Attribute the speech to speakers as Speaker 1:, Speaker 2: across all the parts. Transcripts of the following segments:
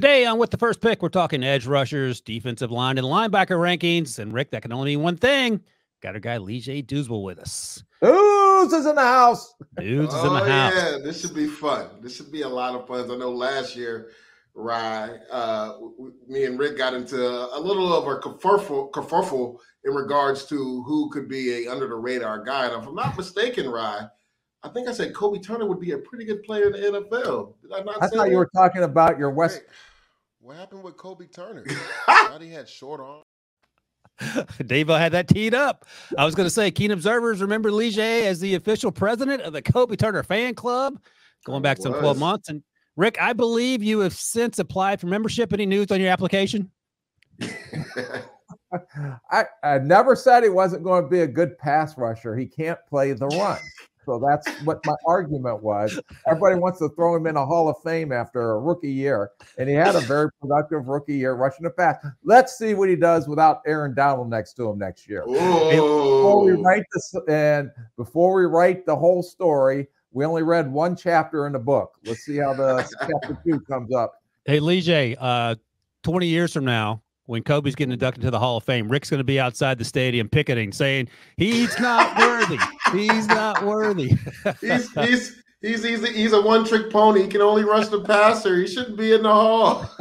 Speaker 1: Today on With the First Pick, we're talking edge rushers, defensive line, and linebacker rankings. And Rick, that can only mean one thing. Got our guy Lee J. Douzable with us.
Speaker 2: Who's is in the house.
Speaker 1: Dudes is
Speaker 3: oh,
Speaker 1: in the house.
Speaker 3: yeah, this should be fun. This should be a lot of fun. I know last year, Rye, uh, w- me and Rick got into a little of a kerfuffle, kerfuffle in regards to who could be a under the radar guy. And if I'm not mistaken, Rye, I think I said Kobie Turner would be a pretty good player in the NFL. Did I not
Speaker 2: I
Speaker 3: say
Speaker 2: thought
Speaker 3: that?
Speaker 2: you were talking about your West.
Speaker 4: Wait, what happened with Kobie Turner? Thought he had short arms.
Speaker 1: Dave had that teed up. I was going to say, keen observers remember Lee J as the official president of the Kobie Turner fan club going back some 12 months. And Rick, I believe you have since applied for membership. Any news on your application?
Speaker 2: I, I never said he wasn't going to be a good pass rusher. He can't play the run. So that's what my argument was. Everybody wants to throw him in a Hall of Fame after a rookie year, and he had a very productive rookie year rushing the pass. Let's see what he does without Aaron Donald next to him next year. Before we write this, and before we write the whole story, we only read one chapter in the book. Let's see how the chapter two comes up.
Speaker 1: Hey, Lee J, uh, 20 years from now, when Kobie's getting inducted to the Hall of Fame, Rick's going to be outside the stadium picketing saying, he's not worthy. He's not worthy.
Speaker 3: he's he's he's he's a, he's a one trick pony. He can only rush the passer. He shouldn't be in the hall.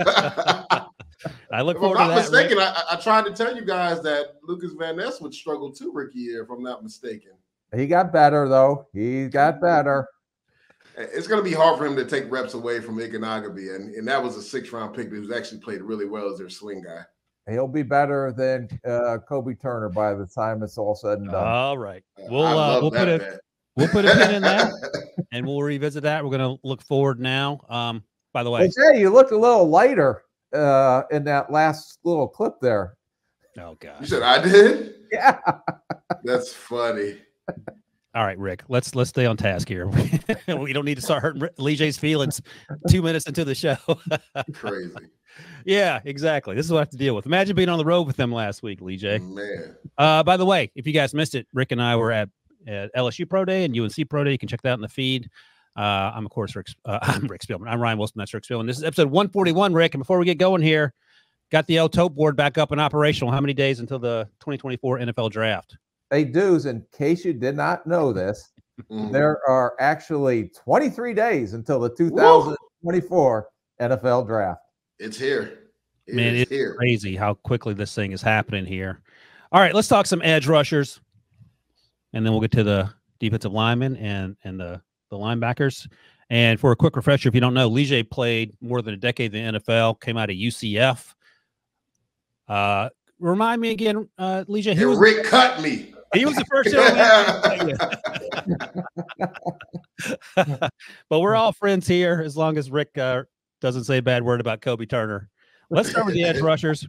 Speaker 1: I look
Speaker 3: If I'm
Speaker 1: forward to
Speaker 3: not
Speaker 1: that. Rick.
Speaker 3: mistaken, I, I tried to tell you guys that Lucas Van Ness would struggle too rookie year, if I'm not mistaken.
Speaker 2: He got better though. He got better.
Speaker 3: It's going to be hard for him to take reps away from Ikanagabi, and, and that was a six round pick that was actually played really well as their swing guy.
Speaker 2: He'll be better than uh, Kobie Turner by the time it's all said and done.
Speaker 1: All right. We'll, uh, we'll put a,
Speaker 3: bet.
Speaker 1: we'll put a pin in that and we'll revisit that. We're going to look forward now. Um, by the way,
Speaker 2: Well, Jay, you looked a little lighter uh, in that last little clip there.
Speaker 1: oh
Speaker 3: God!
Speaker 1: You
Speaker 3: said I did.
Speaker 2: Yeah.
Speaker 3: That's funny.
Speaker 1: All right, Rick. Let's let's stay on task here. we don't need to start hurting J's feelings two minutes into the show.
Speaker 3: Crazy.
Speaker 1: yeah, exactly. This is what I have to deal with. Imagine being on the road with them last week, J.
Speaker 3: Man.
Speaker 1: Uh, by the way, if you guys missed it, Rick and I were at, at LSU Pro Day and UNC Pro Day. You can check that out in the feed. Uh, I'm of course Rick. Uh, I'm Rick Spielman. I'm Ryan Wilson. That's Rick Spielman. This is episode 141, Rick. And before we get going here, got the L Tote board back up and operational. How many days until the 2024 NFL Draft?
Speaker 2: Hey, dudes, in case you did not know this,
Speaker 3: Mhm.
Speaker 2: there are actually 23 days until the 2024 NFL draft.
Speaker 3: It's here. It
Speaker 1: Man, it's
Speaker 3: here.
Speaker 1: crazy how quickly this thing is happening here. All right, let's talk some edge rushers, and then we'll get to the defensive linemen and and the the linebackers. And for a quick refresher, if you don't know, Lige played more than a decade in the NFL. Came out of UCF. Uh, remind me again, uh, Lige. He
Speaker 3: And
Speaker 1: was
Speaker 3: Rick cut me.
Speaker 1: He was the first young but we're all friends here as long as Rick uh, doesn't say a bad word about Kobie Turner. Let's start with the edge rushers.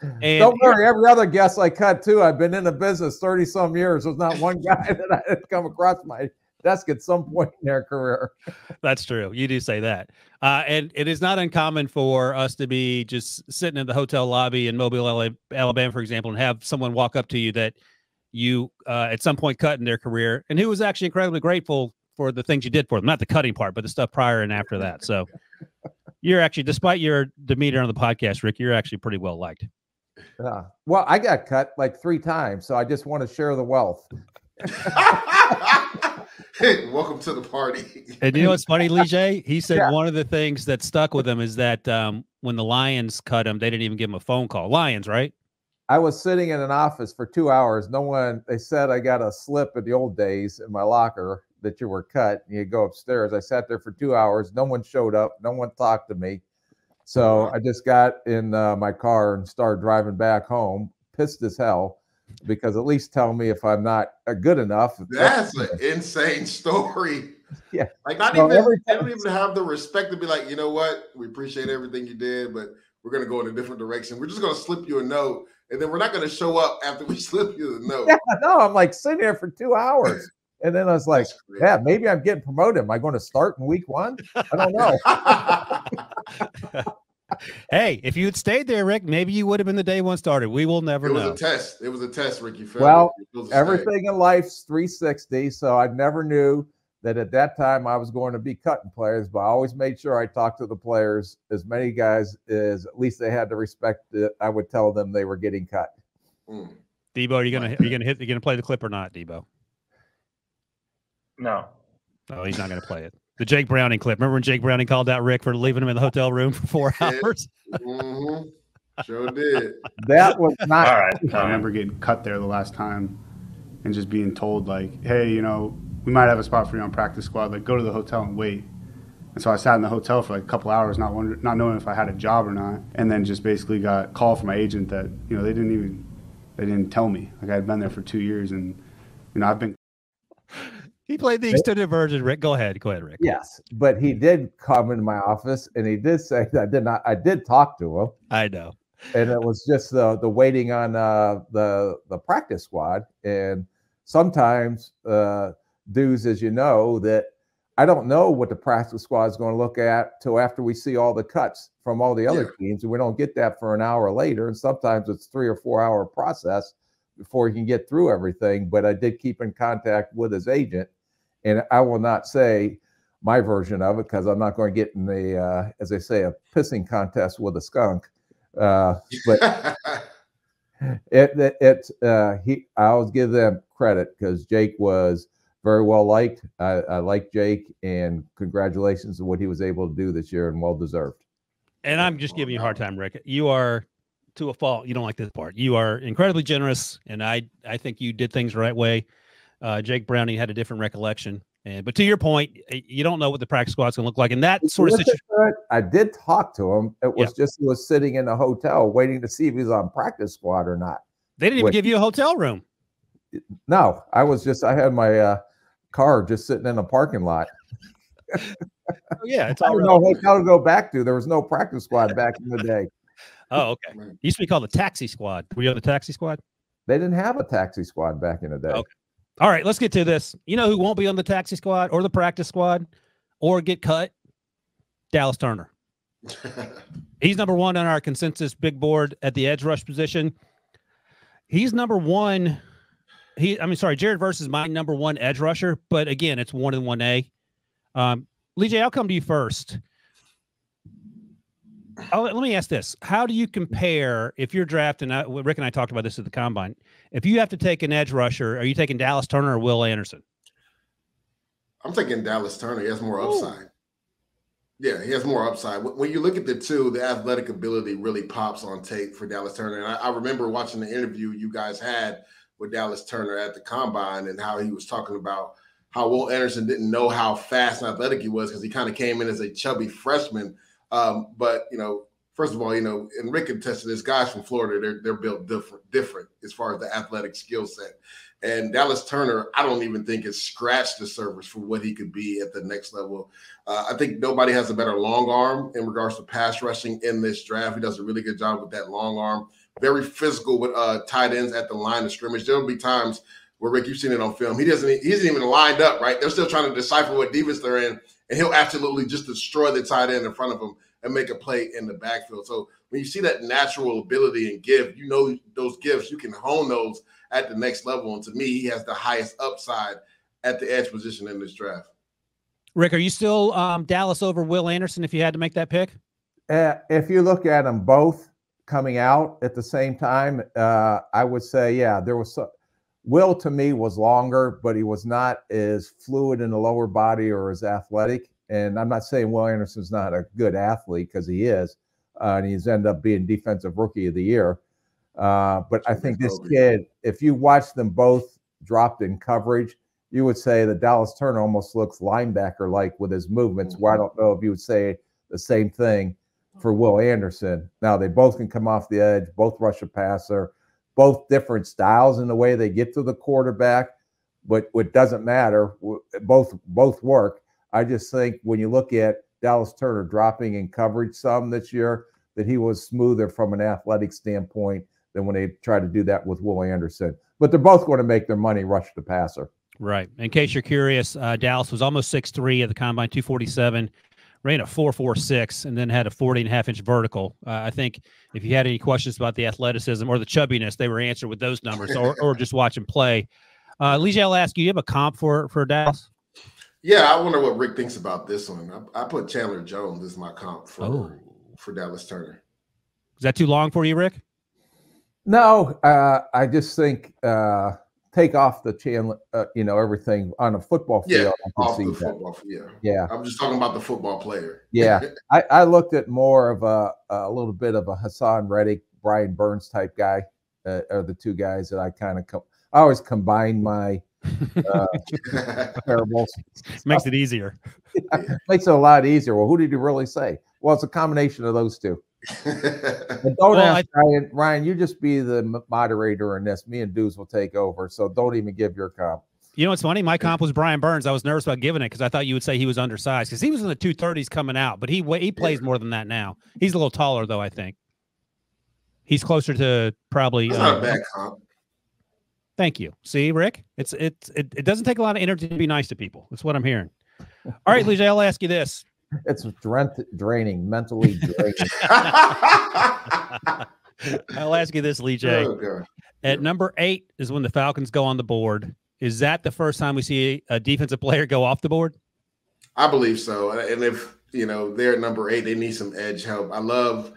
Speaker 1: And
Speaker 2: Don't worry, every other guest I cut too. I've been in the business 30 some years. There's not one guy that I had come across my desk at some point in their career.
Speaker 1: That's true. You do say that. Uh, and it is not uncommon for us to be just sitting in the hotel lobby in Mobile, LA, Alabama, for example, and have someone walk up to you that you uh, at some point cut in their career and who was actually incredibly grateful for the things you did for them, not the cutting part, but the stuff prior and after that. So you're actually, despite your demeanor on the podcast, Rick, you're actually pretty well liked.
Speaker 2: Yeah. Well, I got cut like three times, so I just want to share the wealth.
Speaker 3: Hey, welcome to the party.
Speaker 1: And you know what's funny, Lee J? He said
Speaker 2: Yeah.
Speaker 1: one of the things that stuck with him is that um, when the Lions cut him, they didn't even give him a phone call. Lions, right?
Speaker 2: I was sitting in an office for two hours. No one, they said I got a slip in the old days in my locker that you were cut. And you go upstairs. I sat there for two hours. No one showed up. No one talked to me. So I just got in uh, my car and started driving back home, pissed as hell, because at least tell me if I'm not uh, good enough.
Speaker 3: That's an insane story.
Speaker 2: Yeah.
Speaker 3: Like not
Speaker 2: So
Speaker 3: even they don't even have the respect to be like, you know what? We appreciate everything you did, but we're gonna go in a different direction. We're just gonna slip you a note, and then we're not gonna show up after we slip you the note.
Speaker 2: Yeah, no, I'm like sitting there for two hours. And then I was like, yeah, maybe I'm getting promoted. Am I going to start in week one? I don't know.
Speaker 1: Hey, if you had stayed there, Rick, maybe you would have been the day one started. We will never know.
Speaker 3: it was
Speaker 1: know.
Speaker 3: a test. It was a test, Ricky. Failed
Speaker 2: Well,
Speaker 3: it. It was a mistake.
Speaker 2: Everything in life's 360. So I never knew that at that time I was going to be cutting players, but I always made sure I talked to the players, as many guys as at least they had to respect that I would tell them they were getting cut.
Speaker 3: Mm.
Speaker 1: Debo, are you gonna are you gonna hit? You gonna play the clip or not, Debo?
Speaker 5: No.
Speaker 1: Oh, he's not gonna play it. The Jake Browning clip. Remember when Jake Browning called out Rick for leaving him in the hotel room for four
Speaker 3: Yeah.
Speaker 1: hours?
Speaker 3: hmm Sure did.
Speaker 2: That was not
Speaker 5: All right.
Speaker 6: I remember getting cut there the last time and just being told like, hey, you know, we might have a spot for you on practice squad. Like, go to the hotel and wait. And so I sat in the hotel for like a couple hours, not wonder, not knowing if I had a job or not, and then just basically got called from my agent that you know they didn't even they didn't tell me. Like I had been there for two years, and you know I've been
Speaker 1: He played the extended version. Rick, go ahead. Go ahead, Rick.
Speaker 2: yes, but he did come into my office and he did say that I did not. I did talk to him,
Speaker 1: I know.
Speaker 2: and it was just the the waiting on uh, the the practice squad. And sometimes, uh, dudes, as you know, that I don't know what the practice squad is going to look at till after we see all the cuts from all the other teams, and we don't get that for an hour later. And sometimes it's three or four hour process before he can get through everything. But I did keep in contact with his agent, and I will not say my version of it because I'm not going to get in the, uh, as they say, a pissing contest with a skunk. Uh, but it it, it uh, he I always give them credit because Jake was very well liked. I, I like Jake and congratulations on what he was able to do this year and well deserved.
Speaker 1: And I'm just giving you a hard time, Rick. You are to a fault. You don't like this part. You are incredibly generous, and I I think you did things the right way. Uh, Jake Browning had a different recollection, and but to your point, you don't know what the practice squad's going to look like, and that sort of situation.
Speaker 2: I did talk to him. It was just he was sitting in a hotel waiting to see if he's on practice squad or not.
Speaker 1: They didn't even give you a hotel room.
Speaker 2: No, I was just I had my uh, car just sitting in a parking lot.
Speaker 1: Oh, yeah, it's
Speaker 2: I
Speaker 1: all
Speaker 2: no hotel to go back to. There was no practice squad back in the day.
Speaker 1: Oh, okay.
Speaker 3: Right.
Speaker 1: Used to be called the taxi squad. Were you on the taxi squad?
Speaker 2: They didn't have a taxi squad back in the day.
Speaker 1: Okay. All right, let's get to this. You know who won't be on the taxi squad or the practice squad or get cut? Dallas Turner. He's number one on our consensus big board at the edge rush position. He's number one. He, I mean, sorry, Jared versus my number one edge rusher, but again, it's one and one A. Um, Lee J, I'll come to you first. I'll, let me ask this: How do you compare if you're drafting? Uh, Rick and I talked about this at the combine. If you have to take an edge rusher, are you taking Dallas Turner or Will Anderson?
Speaker 3: I'm thinking Dallas Turner. He has more upside. Yeah, he has more upside. When- When you look at the two, the athletic ability really pops on tape for Dallas Turner. And I, I remember watching the interview you guys had with Dallas Turner at the combine and how he was talking about how Will Anderson didn't know how fast and athletic he was because he kind of came in as a chubby freshman. Um, but you know, first of all, you know, and Rick can test this. Guys from Florida, they're they're built different, different as far as the athletic skill set. And Dallas Turner, I don't even think has scratched the surface for what he could be at the next level. Uh, I think nobody has a better long arm in regards to pass rushing in this draft. He does a really good job with that long arm. Very physical with uh, tight ends at the line of scrimmage. There will be times where Rick, you've seen it on film. He doesn't. He isn't even lined up. Right? They're still trying to decipher what defense they're in, and he'll absolutely just destroy the tight end in front of him and make a play in the backfield. So when you see that natural ability and gift, you know those gifts. You can hone those at the next level. And to me, he has the highest upside at the edge position in this draft.
Speaker 1: Rick, are you still um, Dallas over Will Anderson if you had to make that pick?
Speaker 2: Uh, if you look at them both coming out at the same time, uh, I would say, yeah, there was so, Will to me was longer, but he was not as fluid in the lower body or as athletic. And I'm not saying Will Anderson's not a good athlete because he is, uh, and he's ended up being defensive rookie of the year. Uh, but I think this kid, if you watch them both dropped in coverage, you would say that Dallas Turner almost looks linebacker like with his movements. Where I don't know if you would say the same thing for Will Anderson. Now they both can come off the edge, both rush a passer, both different styles in the way they get to the quarterback. But what doesn't matter, both both work. I just think when you look at Dallas Turner dropping in coverage some this year, that he was smoother from an athletic standpoint than when they tried to do that with Will Anderson. But they're both going to make their money rush the passer.
Speaker 1: Right. In case you're curious, uh, Dallas was almost 6'3 at the combine, 247, ran a 4'46, and then had a 40 and a half inch vertical. Uh, I think if you had any questions about the athleticism or the chubbiness, they were answered with those numbers or, or just watch him play. Uh, Lee, I'll ask you, you have a comp for, for Dallas?
Speaker 3: Yeah, I wonder what Rick thinks about this one. I, I put Chandler Jones as my comp for
Speaker 1: Oh.
Speaker 3: for Dallas Turner.
Speaker 1: Is that too long for you, Rick?
Speaker 2: No, uh, I just think uh, take off the Chandler, uh, you know, everything on a football field. I can
Speaker 3: Off the
Speaker 2: that.
Speaker 3: football, yeah.
Speaker 2: Yeah,
Speaker 3: I'm just talking about the football player.
Speaker 2: yeah. I, I looked at more of a, a little bit of a Haason Reddick, Brian Burns type guy. Uh, are the two guys that I kind of com- I always combine my uh, parables.
Speaker 1: Makes it easier.
Speaker 2: Makes it a lot easier. Well, who did you really say? Well, it's a combination of those two. And don't
Speaker 1: Well,
Speaker 2: ask Ryan. Ryan, you just be the moderator in this. Me and Dudes will take over. So don't even give your comp.
Speaker 1: You know what's funny? My comp was Brian Burns. I was nervous about giving it because I thought you would say he was undersized because he was in the two thirties coming out, but he he plays more than that now. He's a little taller though. I think he's closer to probably.
Speaker 3: That's not
Speaker 1: uh,
Speaker 3: a bad comp.
Speaker 1: Thank you. See, Rick, it's it's it, it doesn't take a lot of energy to be nice to people. That's what I'm hearing. All right, Lige, I'll ask you this.
Speaker 2: It's drain- draining, mentally draining.
Speaker 1: I'll ask you this, Lige.
Speaker 3: Oh, God.
Speaker 1: At number eight is when the Falcons go on the board. Is that the first time we see a defensive player go off the board?
Speaker 3: I believe so. And if you know they're at number eight, they need some edge help. I love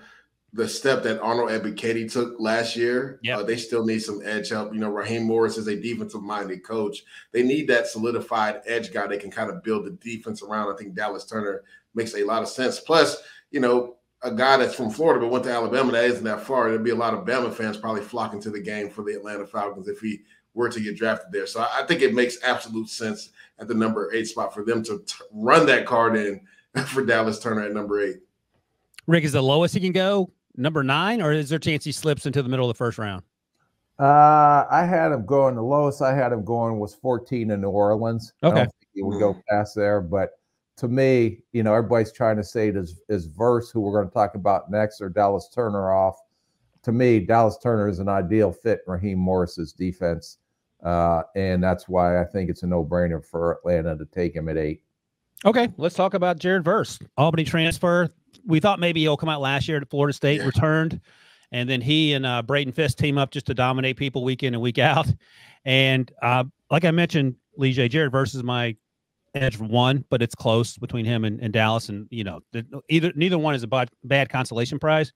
Speaker 3: the step that Arnold Ebiketie took last year.
Speaker 1: Yep.
Speaker 3: Uh, they still need some edge help. You know, Raheem Morris is a defensive minded coach. They need that solidified edge guy they can kind of build the defense around. I think Dallas Turner makes a lot of sense. Plus, you know, a guy that's from Florida but went to Alabama that isn't that far. There'd be a lot of Bama fans probably flocking to the game for the Atlanta Falcons if he were to get drafted there. So I I think it makes absolute sense at the number eight spot for them to t- run that card in for Dallas Turner at number eight.
Speaker 1: Rick is the lowest he can go, number nine, or is there a chance he slips into the middle of the first round?
Speaker 2: Uh, I had him going. The lowest I had him going was 14 in New Orleans. I
Speaker 1: Okay.
Speaker 2: don't think he would go past there, but to me, you know, everybody's trying to say does is Verse, who we're going to talk about next, or Dallas Turner off. To me, Dallas Turner is an ideal fit in Raheem Morris's defense, uh, and that's why I think it's a no-brainer for Atlanta to take him at eight.
Speaker 1: Okay, let's talk about Jared Verse, Albany transfer. We thought maybe he'll come out last year to Florida State,
Speaker 3: Yeah.
Speaker 1: returned, and then he and uh, Braden Fiske team up just to dominate people week in and week out. And uh, like I mentioned, Lee J. Jared Verse is my edge one, but it's close between him and, and Dallas. And you know, the, either neither one is a bad, bad consolation prize.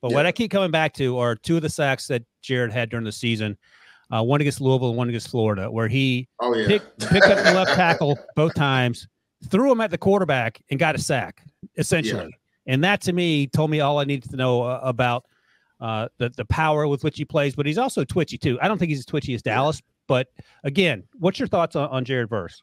Speaker 1: But what I keep coming back to are two of the sacks that Jared had during the season. Uh, one against Louisville and one against Florida, where he
Speaker 3: Oh yeah,
Speaker 1: pick, picked up the left tackle both times, threw him at the quarterback, and got a sack, essentially. And that to me told me all I needed to know uh, about uh, the the power with which he plays. But he's also twitchy too. I don't think he's as twitchy as Dallas. But again, what's your thoughts on, on Jared Verse?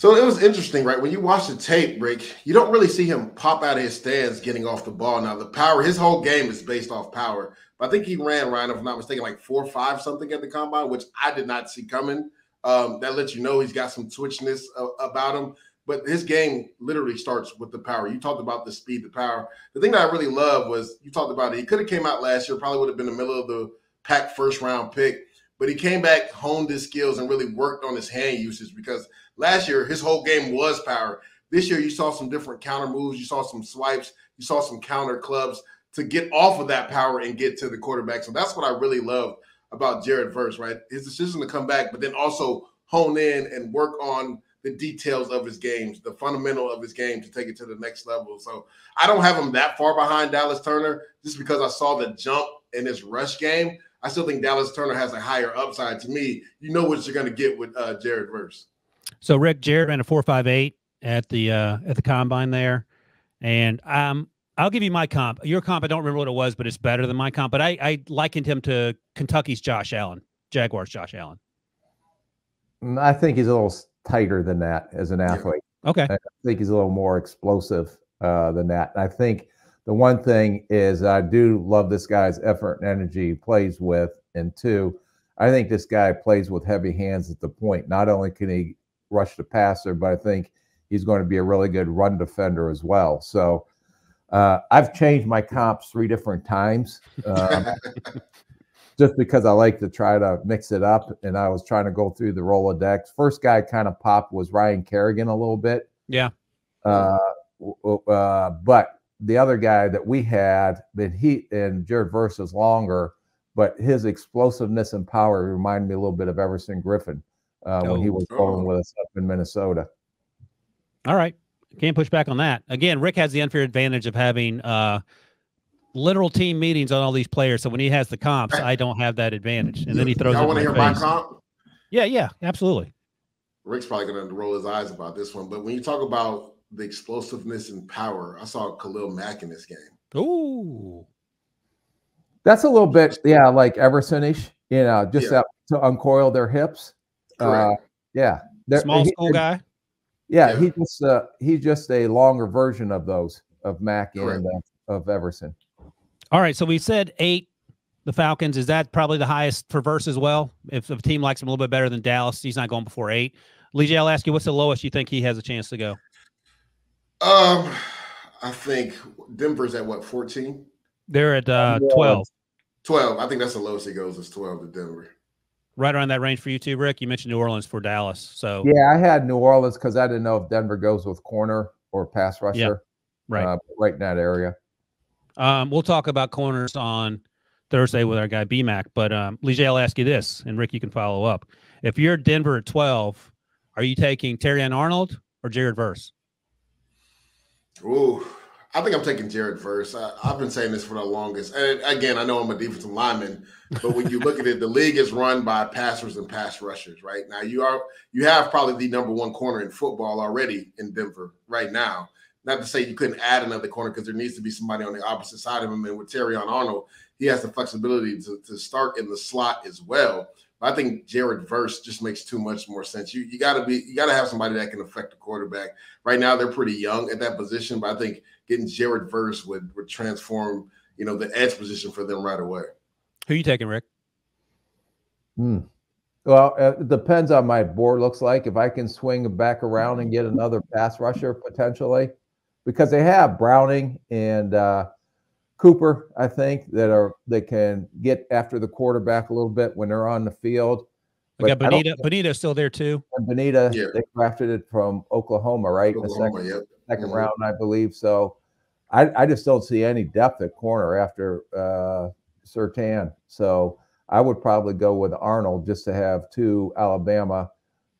Speaker 3: So it was interesting, right? When you watch the tape, Rick, you don't really see him pop out of his stance getting off the ball. Now, the power, his whole game is based off power. But I think he ran, Ryan, if I'm not mistaken, like four or five something at the combine, which I did not see coming. Um, that lets you know he's got some twitchness uh, about him. But his game literally starts with the power. You talked about the speed, the power. The thing that I really love was you talked about it. He could have came out last year, probably would have been the middle of the pack first round pick. But he came back, honed his skills, and really worked on his hand usage because last year his whole game was power. This year you saw some different counter moves, you saw some swipes, you saw some counter clubs to get off of that power and get to the quarterback. So that's what I really love about Jared Verse, right? His decision to come back, but then also hone in and work on the details of his games, the fundamental of his game to take it to the next level. So I don't have him that far behind Dallas Turner just because I saw the jump in his rush game. I still think Dallas Turner has a higher upside. To me, you know what you're going to get with uh, Jared Verse.
Speaker 1: So Rick Jared ran a four five eight at the uh, at the combine there, and um, I'll give you my comp. Your comp, I don't remember what it was, but it's better than my comp. But I, I likened him to Kentucky's Josh Allen, Jaguars Josh Allen.
Speaker 2: Mm, I think he's a little tighter than that as an athlete.
Speaker 1: Okay,
Speaker 2: I think he's a little more explosive uh, than that. I think the one thing is I do love this guy's effort and energy he plays with. And two, I think this guy plays with heavy hands at the point. Not only can he rush the passer, but I think he's going to be a really good run defender as well. So uh, I've changed my comps three different times. Um, just because I like to try to mix it up. And I was trying to go through the Rolodex. First guy kind of popped was Ryan Kerrigan a little bit.
Speaker 1: Yeah.
Speaker 2: Uh, uh, but the other guy that we had, that he and Jared Verse is longer, but his explosiveness and power remind me a little bit of Everson Griffen uh, when he
Speaker 1: Oh.
Speaker 2: was going
Speaker 3: Oh.
Speaker 2: with us up in Minnesota.
Speaker 1: All right. Can't push back on that. Again, Rick has the unfair advantage of having uh literal team meetings on all these players. So when he has the comps, I don't have that advantage. And then he throws.
Speaker 3: I want to hear my comp.
Speaker 1: Yeah, yeah, absolutely.
Speaker 3: Rick's probably going to roll his eyes about this one, but when you talk about the explosiveness and power, I saw Khalil Mack in this game.
Speaker 1: Ooh,
Speaker 2: That's a little bit, yeah, like Everson-ish, you know, just
Speaker 3: Yeah.
Speaker 2: that, to uncoil their hips. Uh, yeah. They're-
Speaker 1: small
Speaker 2: he-
Speaker 1: school guy.
Speaker 2: Yeah,
Speaker 3: Yeah.
Speaker 2: he's just uh, he's just a longer version of those of Mack
Speaker 3: Correct.
Speaker 2: and uh, of Everson.
Speaker 1: All right, so we said eight. The Falcons is that probably the highest for verse as well. If the team likes him a little bit better than Dallas, he's not going before eight. Lee, I'll ask you, what's the lowest you think he has a chance to go?
Speaker 3: Um, I think Denver's at what 14?
Speaker 1: They're at uh,
Speaker 2: Yeah.
Speaker 1: twelve,
Speaker 3: 12. I think that's the lowest he goes is 12 to Denver.
Speaker 1: right around that range for you too, Rick. You mentioned New Orleans for Dallas, so
Speaker 2: Yeah, I had New Orleans because I didn't know if Denver goes with corner or pass rusher.
Speaker 1: right.
Speaker 2: uh, right in that area.
Speaker 1: Um, we'll talk about corners on Thursday with our guy BMAC. But um, Lee, I'll ask you this, and Rick, you can follow up. If you're Denver at 12, are you taking Terrion Arnold or Jared Verse?
Speaker 3: Ooh, I think I'm taking Jared first. I, I've been saying this for the longest. And again, I know I'm a defensive lineman, but when you look at it, the league is run by passers and pass rushers. Right now, you are you have probably the number one corner in football already in Denver right now. Not to say you couldn't add another corner because there needs to be somebody on the opposite side of him. And with Terrion Arnold, he has the flexibility to, to start in the slot as well. But I think Jared Verse just makes too much more sense. You you gotta be you gotta have somebody that can affect the quarterback. Right now, they're pretty young at that position, but I think getting Jared Verse would would transform, you know, the edge position for them right away.
Speaker 1: Who you taking, Rick?
Speaker 2: Hmm. Well, uh, it depends on my board looks like. If I can swing back around and get another pass rusher potentially, because they have Browning and uh, Cooper, I think that are they can get after the quarterback a little bit when they're on the field.
Speaker 1: We got
Speaker 2: But I don't
Speaker 1: Bonitto. Bonitto's still there too.
Speaker 2: And Bonitto,
Speaker 3: Yeah.
Speaker 2: they drafted it from Oklahoma, right? In the second,
Speaker 3: Oklahoma, yep.
Speaker 2: second
Speaker 3: Mhm.
Speaker 2: round, I believe. So I, I just don't see any depth at corner after uh, Surtain. So I would probably go with Arnold just to have two Alabama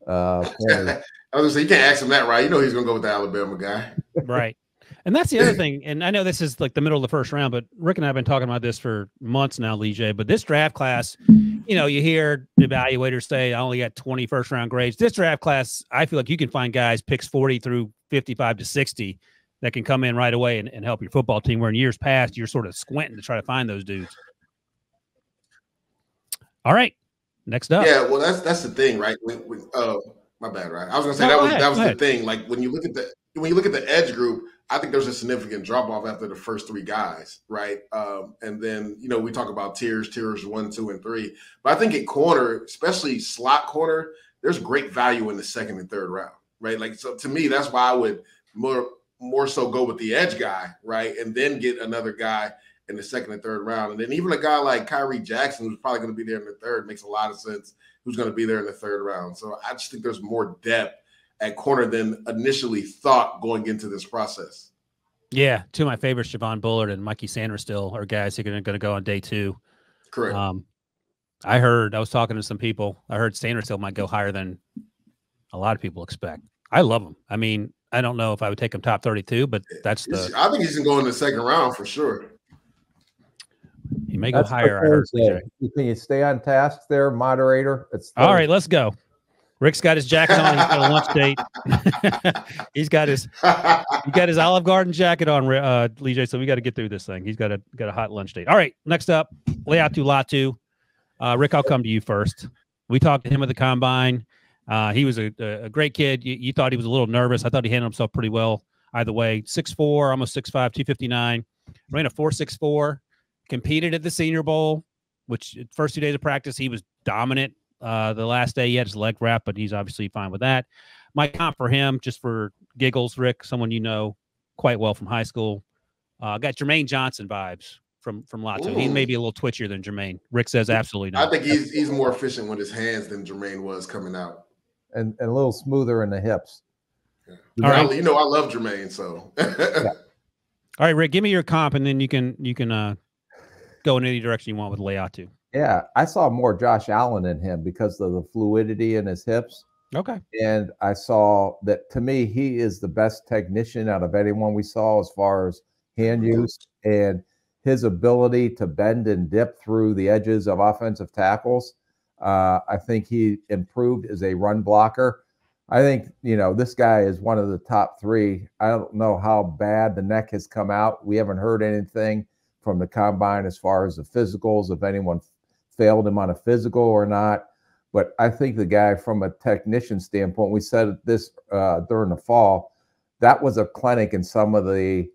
Speaker 2: uh.
Speaker 3: I was gonna say you can't ask him that, right? You know he's gonna go with the Alabama guy.
Speaker 1: right. And that's the other thing. And I know this is like the middle of the first round, but Rick and I have been talking about this for months now, Lee J. But this draft class, you know, you hear evaluators say I only got 20 first round grades. This draft class, I feel like you can find guys picks 40 through 55 to 60 that can come in right away and, and help your football team. Where in years past, you're sort of squinting to try to find those dudes. All right. Next up.
Speaker 3: Yeah, well, that's that's the thing, right? When, when, uh, my bad, right? I was gonna say
Speaker 1: No,
Speaker 3: that was
Speaker 1: ahead,
Speaker 3: that was the
Speaker 1: ahead.
Speaker 3: thing. Like when you look at the when you look at the edge group, I think there's a significant drop off after the first three guys, right? Um, and then you know we talk about tiers, tiers one, two, and three. But I think at corner, especially slot corner, there's great value in the second and third round, right? Like so to me, that's why I would more more so go with the edge guy, right? And then get another guy in the second and third round. And then even a guy like Khyree Jackson, who's probably going to be there in the third, makes a lot of sense. Who's going to be there in the third round? So I just think there's more depth at corner than initially thought going into this process.
Speaker 1: Yeah. Two of my favorites, Javon Bullard and Mike Sainristil are guys who are going to go on day two.
Speaker 3: Correct.
Speaker 1: Um, I heard, I was talking to some people. I heard Sainristil might go higher than a lot of people expect. I love him. I mean, I don't know if I would take him top 32, but that's the,
Speaker 3: I think he's going to go in the second round for sure.
Speaker 1: he may go
Speaker 2: That's
Speaker 1: higher. I heard.
Speaker 2: Thursday. Can you stay on task there, moderator? It's
Speaker 1: All right, let's go. Rick's got his jacket on. He's got a lunch date. he's got his he got his Olive Garden jacket on, uh, Lee J. So we got to get through this thing. He's got a got a hot lunch date. All right, next up, Laiatu Latu. Uh, Rick, I'll come to you first. We talked to him at the combine. Uh, he was a, a great kid. You, you thought he was a little nervous. I thought he handled himself pretty well. Either way, 6'4", almost 6'5", 259. Ran a 4.64. Competed at the Senior Bowl, which first two days of practice he was dominant. Uh, the last day he had his leg wrap, but he's obviously fine with that. My comp for him, just for giggles, Rick, someone you know quite well from high school. Uh, got Jermaine Johnson vibes from from Latu. He may be a little twitchier than Jermaine. Rick says absolutely not.
Speaker 3: I think he's he's more efficient with his hands than Jermaine was coming out.
Speaker 2: and, and a little smoother in the hips.
Speaker 1: All right.
Speaker 3: I- you know, I love Jermaine, so
Speaker 1: All right, Rick, give me your comp, and then you can you can uh, go in any direction you want with Laiatu.
Speaker 2: Yeah, I saw more Josh Allen in him because of the fluidity in his hips.
Speaker 1: Okay.
Speaker 2: And I saw that to me, he is the best technician out of anyone we saw as far as hand use and his ability to bend and dip through the edges of offensive tackles. Uh, I think he improved as a run blocker. I think, you know, this guy is one of the top three. I don't know how bad the neck has come out. We haven't heard anything from the combine as far as the physicals, if anyone failed him on a physical or not. But I think the guy, from a technician standpoint, we said this uh, during the fall, that was a clinic in some of the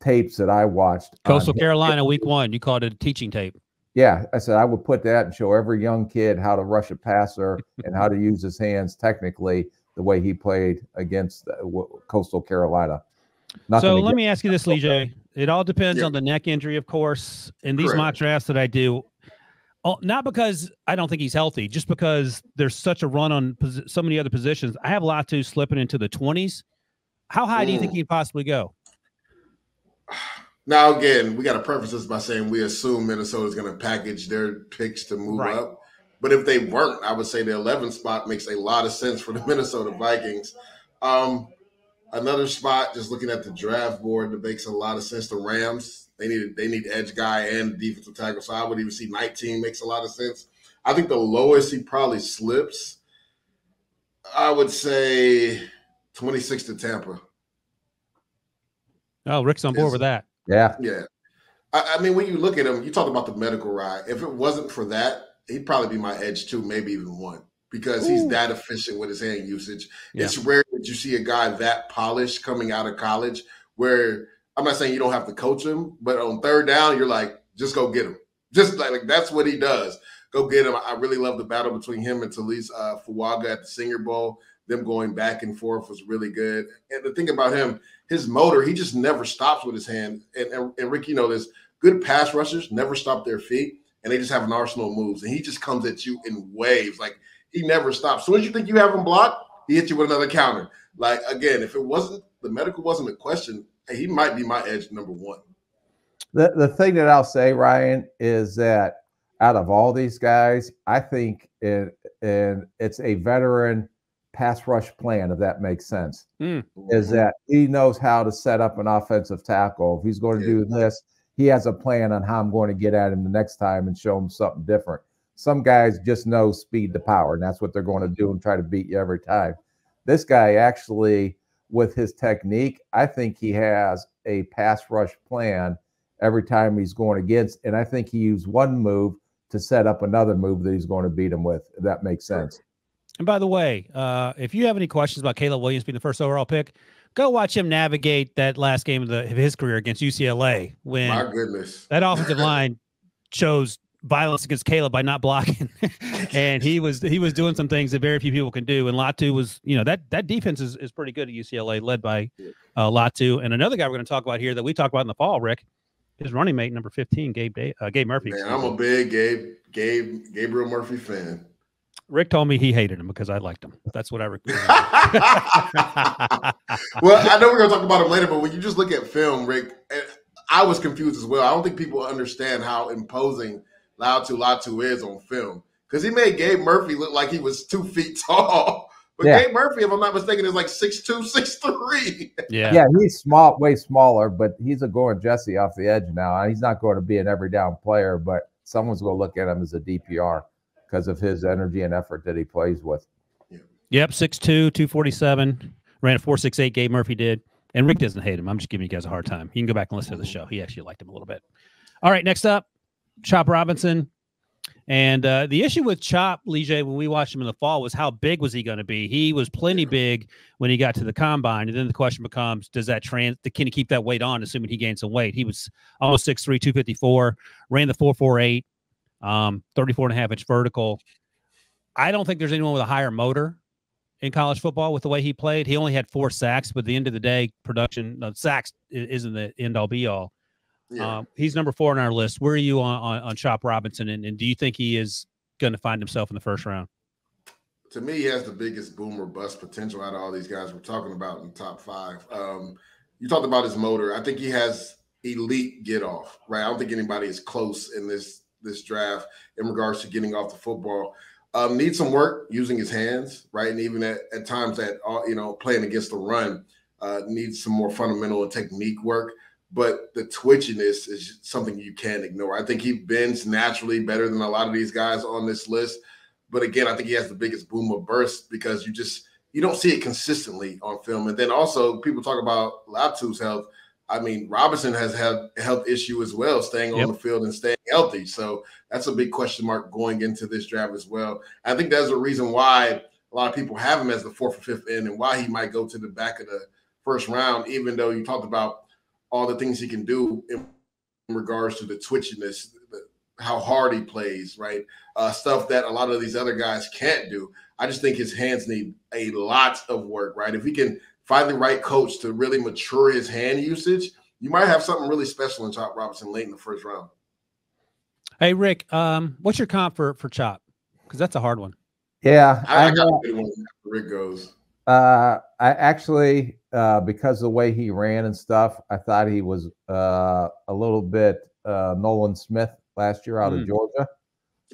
Speaker 2: tapes that I watched.
Speaker 1: Coastal Carolina, week one, you called it a teaching tape.
Speaker 2: Yeah, I said I would put that and show every young kid how to rush a passer and how to use his hands technically the way he played against uh, Coastal Carolina.
Speaker 1: Nothing so let me ask you this, Lee It all depends yeah. on the neck injury, of course. In these Correct. mock drafts that I do, not because I don't think he's healthy, just because there's such a run on so many other positions. I have a lot Latu slipping into the 20s. How high mm. do you think mm. he'd possibly go?
Speaker 3: Now, again, we got to preface this by saying we assume Minnesota is going to package their picks to move right. up. But if they weren't, I would say the 11th spot makes a lot of sense for the Minnesota Vikings. Um, another spot, just looking at the draft board, that makes a lot of sense. The Rams, they need they need edge guy and defensive tackle. So I would even see 19 makes a lot of sense. I think the lowest he probably slips, I would say 26 to Tampa.
Speaker 1: Oh, Rick's on board with that.
Speaker 2: Yeah.
Speaker 3: Yeah. I, I, mean, when you look at him, you talk about the medical ride. If it wasn't for that, he'd probably be my edge two, maybe even one, because Ooh. he's that efficient with his hand usage. Yeah. It's rare that you see a guy that polished coming out of college where I'm not saying you don't have to coach him, but on third down, you're like, just go get him. Just like, like that's what he does. Go get him. I really love the battle between him and Taliese uh, Fuaga at the Senior Bowl. Them going back and forth was really good. And the thing about him, his motor, he just never stops with his hand. And, and, and Rick, you know this. Good pass rushers never stop their feet, and they just have an arsenal of moves. And he just comes at you in waves. Like he never stops. As soon as you think you have him blocked, he hits you with another counter. Like again, if it wasn't the medical wasn't a question, he might be my edge number one.
Speaker 2: The the thing that I'll say, Ryan, is that out of all these guys, I think it and it's a veteran pass rush plan, if that makes sense. Mm. Is that he knows how to set up an offensive tackle. If he's going to yeah. do this, he has a plan on how I'm going to get at him the next time and show him something different. Some guys just know speed to power, and that's what they're going to do and try to beat you every time. This guy actually with his technique, I think he has a pass rush plan every time he's going against. And I think he used one move to set up another move that he's going to beat him with, if that makes sense.
Speaker 1: And by the way, uh, if you have any questions about Caleb Williams being the first overall pick, go watch him navigate that last game of, the, of his career against UCLA when
Speaker 3: my goodness
Speaker 1: that offensive line chose violence against Caleb by not blocking, and he was he was doing some things that very few people can do. And Latu was, you know, that that defense is, is pretty good at UCLA, led by uh, Latu. And another guy we're going to talk about here that we talked about in the fall, Rick, his running mate number fifteen, Gabe uh, Gabe Murphy.
Speaker 3: Man, I'm a big Gabe Gabe Gabriel Murphy fan.
Speaker 1: Rick told me he hated him because I liked him. That's what I. Re-
Speaker 3: well, I know we're going to talk about him later, but when you just look at film, Rick, I was confused as well. I don't think people understand how imposing Latu Latu is on film because he made Gabe Murphy look like he was two feet tall. But yeah. Gabe Murphy, if I'm not mistaken, is like six two, six three.
Speaker 1: Yeah,
Speaker 2: yeah, he's small, way smaller, but he's a going Jesse off the edge now. Uh, he's not going to be an every down player, but someone's going to look at him as a DPR because of his energy and effort that he plays with.
Speaker 1: Yeah. Yep, 6'2", 247. Ran a four six eight. Gabe Murphy did, and Rick doesn't hate him. I'm just giving you guys a hard time. You can go back and listen to the show. He actually liked him a little bit. All right, next up, Chop Robinson. And uh, the issue with Chop Lige when we watched him in the fall was how big was he going to be? He was plenty big when he got to the combine, and then the question becomes: Does that trans? Can he keep that weight on? Assuming he gained some weight, he was almost 6'3", 254, ran the four four eight, um, 34 and a half inch vertical. I don't think there's anyone with a higher motor in college football with the way he played. He only had four sacks, but at the end of the day, production uh, sacks isn't the end all be all. Yeah. Um, he's number four on our list. Where are you on, on, on Chop Robinson? And, and do you think he is going to find himself in the first round?
Speaker 3: To me, he has the biggest boomer bust potential out of all these guys we're talking about in the top five. Um, you talked about his motor. I think he has elite get off, right? I don't think anybody is close in this this draft in regards to getting off the football. Um, needs some work using his hands, right? And even at, at times that uh, you know playing against the run uh, needs some more fundamental and technique work. But the twitchiness is something you can't ignore. I think he bends naturally better than a lot of these guys on this list. But again, I think he has the biggest boom of burst because you just you don't see it consistently on film. And then also people talk about Latu's health. I mean, Robinson has had a health issue as well, staying on the field and staying healthy. So that's a big question mark going into this draft as well. I think that's a reason why a lot of people have him as the fourth or fifth end and why he might go to the back of the first round, even though you talked about all the things he can do in, regards to the twitchiness, the, how hard he plays, right? Uh, stuff that a lot of these other guys can't do. I just think his hands need a lot of work, right? If he can find the right coach to really mature his hand usage, you might have something really special in Chop Robinson late in the first round.
Speaker 1: Hey Rick, um, what's your comp for for Chop? Because that's a hard one.
Speaker 2: Yeah,
Speaker 3: I, I got a good one. Rick goes.
Speaker 2: Uh, I actually, uh, because of the way he ran and stuff, I thought he was uh, a little bit uh, Nolan Smith last year out mm. of Georgia.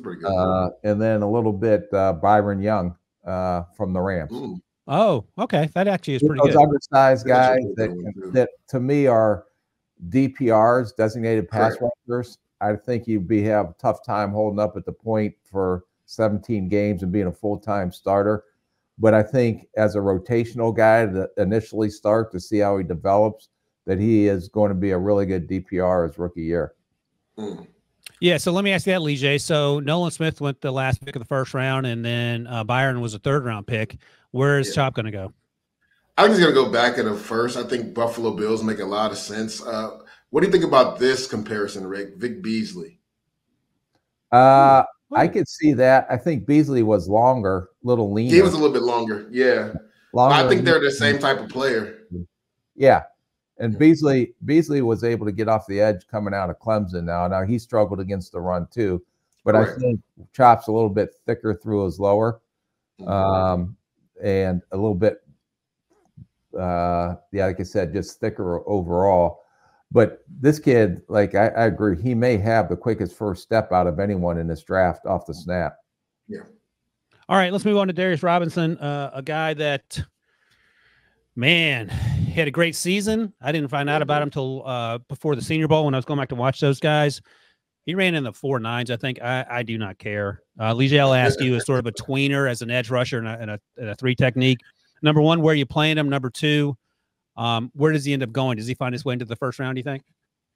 Speaker 3: Pretty good.
Speaker 2: Uh, and then a little bit uh, Byron Young uh, from the Rams.
Speaker 3: Mm.
Speaker 1: Oh, okay. That actually is pretty
Speaker 2: Those
Speaker 1: good.
Speaker 2: undersized guys that, that to me are DPRs, designated pass Correct. rushers. I think you'd be have a tough time holding up at the point for 17 games and being a full time starter. But I think as a rotational guy to initially start to see how he develops, that he is going to be a really good DPR his rookie year.
Speaker 3: Mm.
Speaker 1: Yeah, so let me ask you that, Lige. So Nolan Smith went the last pick of the first round, and then uh, Byron was a third round pick. Where is yeah. Chop going to go?
Speaker 3: I think he's going to go back in the first. I think Buffalo Bills make a lot of sense. Uh, what do you think about this comparison, Rick? Vic Beasley.
Speaker 2: Uh, I could see that. I think Beasley was longer, little leaner.
Speaker 3: He was a little bit longer. Yeah. Longer I think they're the same type of player.
Speaker 2: Yeah. And Beasley Beasley was able to get off the edge coming out of Clemson now. Now he struggled against the run too, but I think Chop's a little bit thicker through his lower, mm-hmm. um, and a little bit, uh, yeah, like I said, just thicker overall. But this kid, like I, I agree, he may have the quickest first step out of anyone in this draft off the snap.
Speaker 3: Yeah.
Speaker 1: All right, let's move on to Darius Robinson, uh, a guy that Man, he had a great season. I didn't find out about him until uh, before the Senior Bowl when I was going back to watch those guys. He ran in the four nines. I think I, I do not care. Uh, Lige, I'll ask you as sort of a tweener as an edge rusher and a, and a, and a three technique. Number one, where are you playing him? Number two, um, where does he end up going? Does he find his way into the first round? Do you think?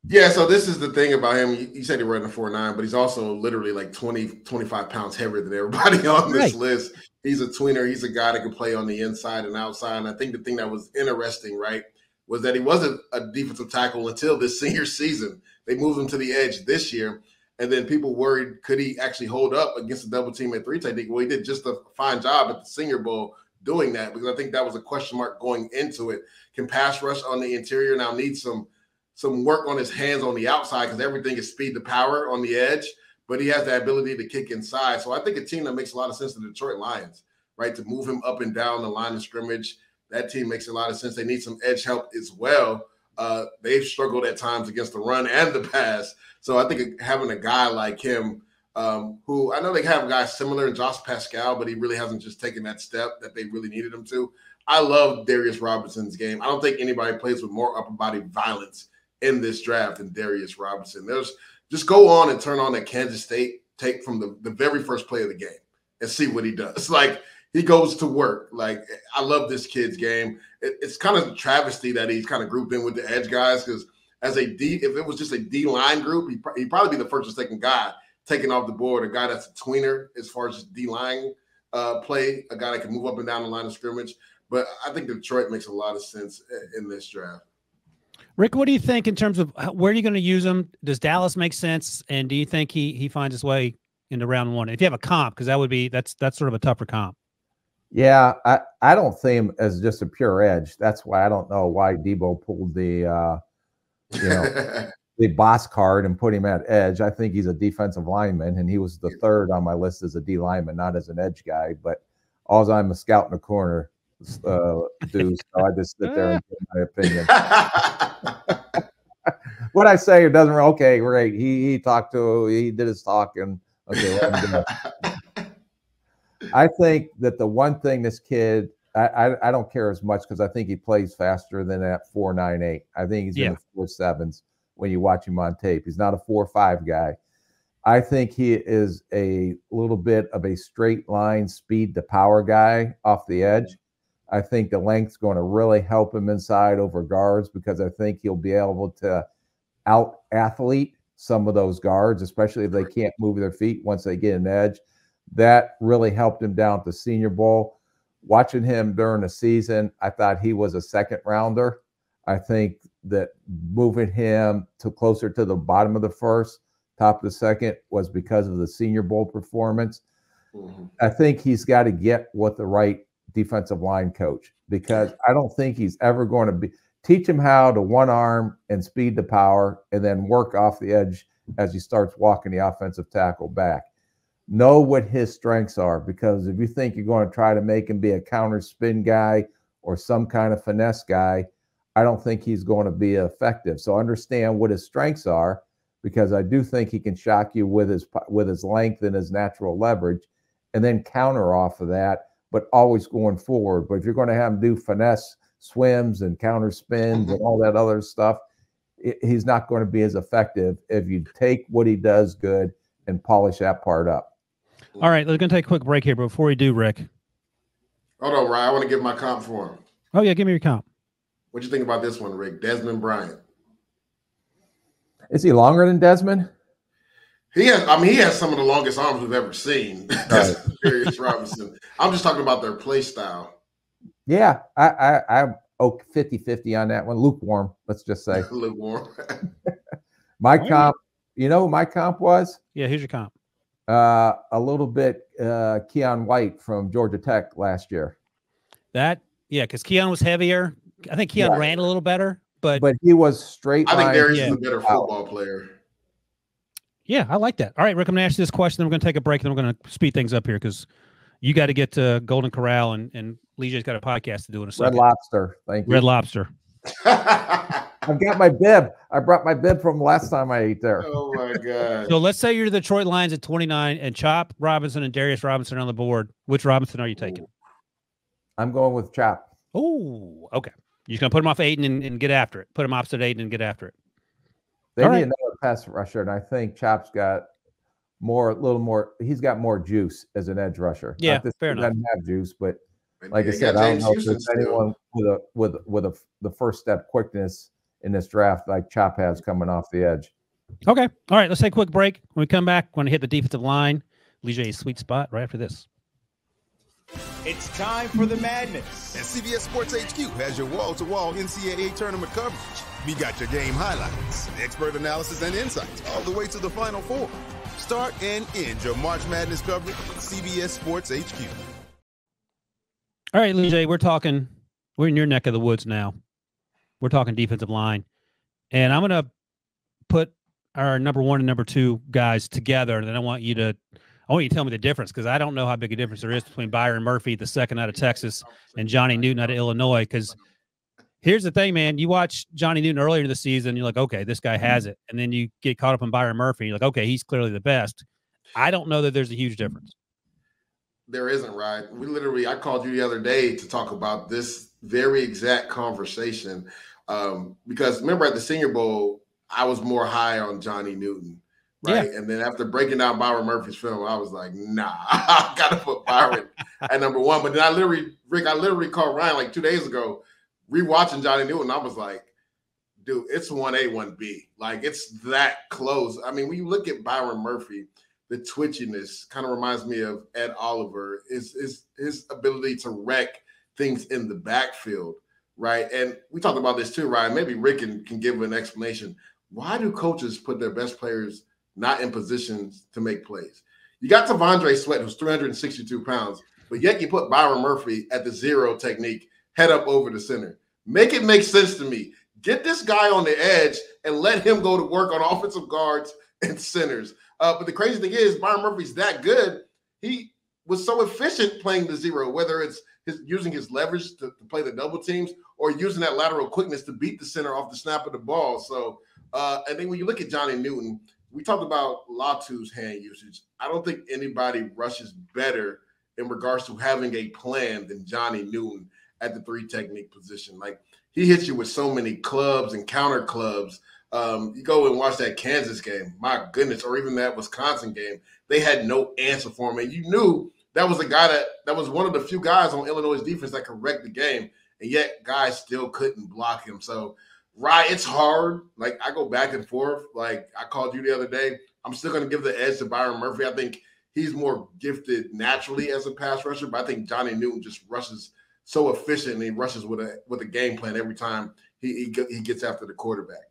Speaker 3: Yeah, so this is the thing about him. You said he ran a 4 9, but he's also literally like 20, 25 pounds heavier than everybody on this right. list. He's a tweener. He's a guy that can play on the inside and outside. And I think the thing that was interesting, right, was that he wasn't a defensive tackle until this senior season. They moved him to the edge this year. And then people worried, could he actually hold up against a double team at three technique? Well, he did just a fine job at the Senior Bowl doing that because I think that was a question mark going into it. Can pass rush on the interior now need some some work on his hands on the outside because everything is speed to power on the edge, but he has the ability to kick inside. So I think a team that makes a lot of sense to the Detroit Lions, right? To move him up and down the line of scrimmage. That team makes a lot of sense. They need some edge help as well. Uh, they've struggled at times against the run and the pass. So I think having a guy like him, um, who I know they have guys similar to Josh Paschal, but he really hasn't just taken that step that they really needed him to. I love Darius Robinson's game. I don't think anybody plays with more upper body violence in this draft than Darius Robinson. There's just go on and turn on that Kansas State take from the, the very first play of the game and see what he does. Like he goes to work. Like I love this kid's game. It, it's kind of a travesty that he's kind of grouped in with the edge guys because as a D, if it was just a D line group, he'd, he'd, probably be the first or second guy taken off the board. A guy that's a tweener as far as D line uh, play, a guy that can move up and down the line of scrimmage. But I think Detroit makes a lot of sense in this draft.
Speaker 1: Rick, what do you think in terms of where are you going to use him? Does Dallas make sense? And do you think he he finds his way into round one? If you have a comp, because that would be that's that's sort of a tougher comp.
Speaker 2: Yeah, I, I don't see him as just a pure edge. That's why I don't know why Debo pulled the uh, you know the boss card and put him at edge. I think he's a defensive lineman, and he was the third on my list as a D lineman, not as an edge guy. But all I'm a scout in the corner uh, do. So I just sit there and give my opinion. what I say it doesn't. Okay, great. He he talked to. He did his talking. Okay. I think that the one thing this kid, I I, I don't care as much because I think he plays faster than that four nine eight. I think he's
Speaker 1: Yeah.
Speaker 2: in the four sevens when you watch him on tape. He's not a four or five guy. I think he is a little bit of a straight line speed to power guy off the edge. I think the length's going to really help him inside over guards because I think he'll be able to out athlete some of those guards, especially if they can't move their feet once they get an edge. That really helped him down at the Senior Bowl. Watching him during the season, I thought he was a second rounder. I think that moving him to closer to the bottom of the first, top of the second, was because of the Senior Bowl performance.
Speaker 3: Mhm.
Speaker 2: I think he's got to get with the right defensive line coach because I don't think he's ever going to be teach him how to one arm and speed the power and then work off the edge as he starts walking the offensive tackle back. Know what his strengths are because if you think you're going to try to make him be a counter spin guy or some kind of finesse guy, I don't think he's going to be effective. So understand what his strengths are because I do think he can shock you with his with his length and his natural leverage and then counter off of that, but always going forward. But if you're going to have him do finesse swims and counter spins and all that other stuff, i- he's not going to be as effective if you take what he does good and polish that part up.
Speaker 1: All right, we're gonna take a quick break here. But before we do, Rick.
Speaker 3: Hold on, Ryan. I want to give my comp for him.
Speaker 1: Oh yeah, give me your comp.
Speaker 3: What do you think about this one, Rick? Desmond Bryant.
Speaker 2: Is he longer than Desmond?
Speaker 3: He has. I mean, he has some of the longest arms we've ever seen.
Speaker 2: Right.
Speaker 3: Darius Robinson. I'm just talking about their play style.
Speaker 2: Yeah, I, I, I'm oh, 50 50 on that one. Lukewarm, let's just say.
Speaker 3: Lukewarm.
Speaker 2: My
Speaker 1: Right.
Speaker 2: comp, you know, who my comp was
Speaker 1: Yeah, here's your comp.
Speaker 2: uh, a little bit uh, Keion White from Georgia Tech last year,
Speaker 1: That yeah, because Keion was heavier. I think Keion
Speaker 2: Right.
Speaker 1: ran a little better, but,
Speaker 2: but he was straight.
Speaker 3: I think
Speaker 2: line-
Speaker 3: Darius
Speaker 1: yeah.
Speaker 3: is a better football player.
Speaker 1: yeah, I like that. All right, Rick, I'm gonna ask you this question. Then we're gonna take a break, and then we're gonna speed things up here because you got to get to Golden Corral, and and Lee's got a podcast to do in a second. Red.
Speaker 2: Lobster. Thank you.
Speaker 1: Red Lobster.
Speaker 2: I've got my bib. I brought my bib from last time I ate there.
Speaker 3: oh my god.
Speaker 1: So let's say you're the Detroit Lions at 29, and Chop Robinson and Darius Robinson are on the board. Which Robinson are you taking?
Speaker 2: I'm going with Chop.
Speaker 1: Oh, okay. You're just gonna put him off Aidan and, and get after it. Put him opposite Aidan and get after it.
Speaker 2: They
Speaker 1: All
Speaker 2: need
Speaker 1: right.
Speaker 2: another pass rusher, and I think Chop's got more, a little more. He's got more juice as an edge rusher.
Speaker 1: Yeah,
Speaker 2: Not that
Speaker 1: fair
Speaker 2: he
Speaker 1: enough.
Speaker 2: Doesn't have juice, but
Speaker 3: And
Speaker 2: like I said, I don't
Speaker 3: James
Speaker 2: know if there's anyone with a with with a the first step quickness in this draft like Chop has coming off the edge.
Speaker 1: Okay. All right. Let's take a quick break. When we come back, we're gonna hit the defensive line. Lee's sweet spot right after this.
Speaker 5: It's time for the madness.
Speaker 7: And CBS Sports HQ has your wall-to-wall NCAA tournament coverage. We got your game highlights, expert analysis, and insights all the way to the Final Four. Start and end your March Madness coverage with CBS Sports HQ.
Speaker 1: All right, Lee we're talking. We're in your neck of the woods now. We're talking defensive line, and I'm gonna put our number one and number two guys together, and then I want you to. I want you to tell me the difference because I don't know how big a difference there is between Byron Murphy, the second out of Texas, and Johnny Newton out of Illinois. Because here's the thing, man. You watch Johnny Newton earlier in the season, you're like, okay, this guy has it. And then you get caught up in Byron Murphy. You're like, okay, he's clearly the best. I don't know that there's a huge difference.
Speaker 3: There isn't, right? We literally, I called you the other day to talk about this very exact conversation. Um, because remember at the Senior Bowl, I was more high on Johnny Newton, right? And then after breaking down Byron Murphy's film, I was like, nah, I gotta put Byron at number one. But then I literally, Rick, I literally called Ryan like two days ago, rewatching Johnny Newton. I was like, dude, it's 1A, 1B. Like it's that close. I mean, when you look at Byron Murphy, the twitchiness kind of reminds me of Ed Oliver, is is his ability to wreck things in the backfield, right? And we talked about this too, Ryan. Maybe Rick can, can give an explanation. Why do coaches put their best players not in positions to make plays? You got T'Vondre Sweat, who's 362 pounds, but yet you put Byron Murphy at the zero technique, head up over the center. Make it make sense to me. Get this guy on the edge and let him go to work on offensive guards and centers. Uh, but the crazy thing is, Byron Murphy's that good. He was so efficient playing the zero, whether it's his using his leverage to, to play the double teams or using that lateral quickness to beat the center off the snap of the ball. So, uh, and then when you look at Johnny Newton, we talked about Latu's hand usage. I don't think anybody rushes better in regards to having a plan than Johnny Newton at the three technique position. Like he hits you with so many clubs and counter clubs. Um, you go and watch that Kansas game, my goodness, or even that Wisconsin game, they had no answer for him. And you knew that was a guy that that was one of the few guys on Illinois' defense that could wreck the game, and yet guys still couldn't block him. So, right, it's hard. Like I go back and forth. Like I called you the other day. I'm still going to give the edge to Byron Murphy. I think he's more gifted naturally as a pass rusher, but I think Johnny Newton just rushes so efficiently, rushes with a with a game plan every time he he, he gets after the quarterback.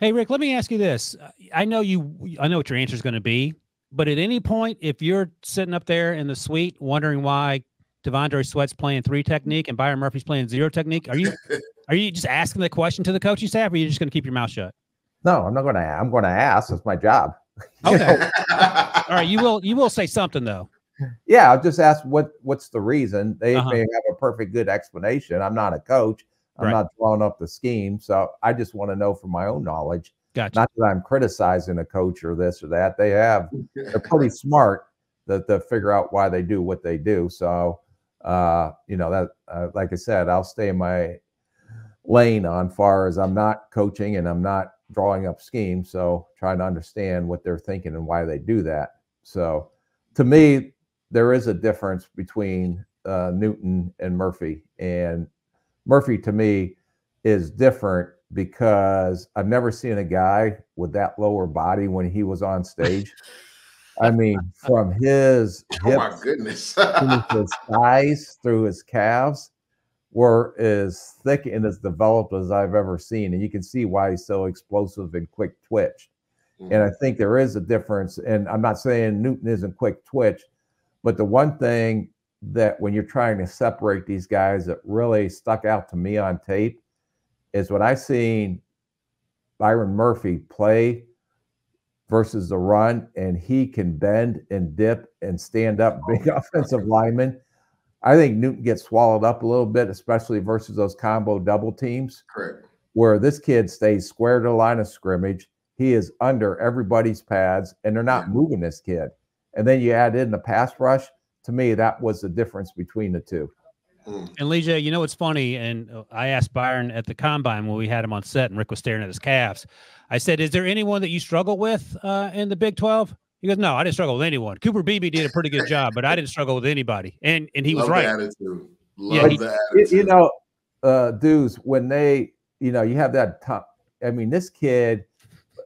Speaker 1: Hey Rick, let me ask you this. I know you I know what your answer is going to be, but at any point if you're sitting up there in the suite wondering why T'Vondre Sweat's playing three technique and Byron Murphy's playing zero technique, are you are you just asking the question to the coaching staff or are you just going to keep your mouth shut?
Speaker 2: No, I'm not going to. I'm going to ask. It's my job.
Speaker 1: Okay. All right, you will you will say something though.
Speaker 2: Yeah, I'll just ask what what's the reason. They
Speaker 1: Uh-huh.
Speaker 2: may have a perfect good explanation. I'm not a coach. I'm
Speaker 1: Right.
Speaker 2: not drawing up the scheme, so I just want to know from my own knowledge.
Speaker 1: Gotcha.
Speaker 2: Not that I'm criticizing a coach or this or that. They have they're pretty smart that to figure out why they do what they do. So, uh, you know that, uh, like I said, I'll stay in my lane on far as I'm not coaching and I'm not drawing up schemes. So, trying to understand what they're thinking and why they do that. So, to me, there is a difference between uh, Newton and Murphy, and Murphy to me is different because I've never seen a guy with that lower body when he was on stage. I mean, from his
Speaker 3: Oh my goodness.
Speaker 2: his thighs through his calves were as thick and as developed as I've ever seen. And you can see why he's so explosive and quick twitch. And I mm-hmm. think there is a difference. And I'm not saying Newton isn't quick twitch, but the one thing that when you're trying to separate these guys that really stuck out to me on tape is when I seen Byron Murphy play versus the run, and he can bend and dip and stand up oh, big offensive linemen. I think Newton gets swallowed up a little bit, especially versus those combo double teams
Speaker 3: Correct.
Speaker 2: where this kid stays square to the line of scrimmage. He is under everybody's pads, and they're not moving this kid. And then you add in the pass rush. To me, that was the difference between the two.
Speaker 1: And Leja, you know what's funny? And uh, I asked Byron at the combine when we had him on set, and Rick was staring at his calves. I said, "Is there anyone that you struggle with uh, in the Big 12? He goes, "No, I didn't struggle with anyone. Cooper Beebe did a pretty good job, but I didn't struggle with anybody." And and he was right.
Speaker 3: The attitude.
Speaker 1: Yeah,
Speaker 3: Love
Speaker 1: he-
Speaker 3: the
Speaker 2: You,
Speaker 3: attitude.
Speaker 2: you know, uh, dudes, when they, you know, you have that top. I mean, this kid,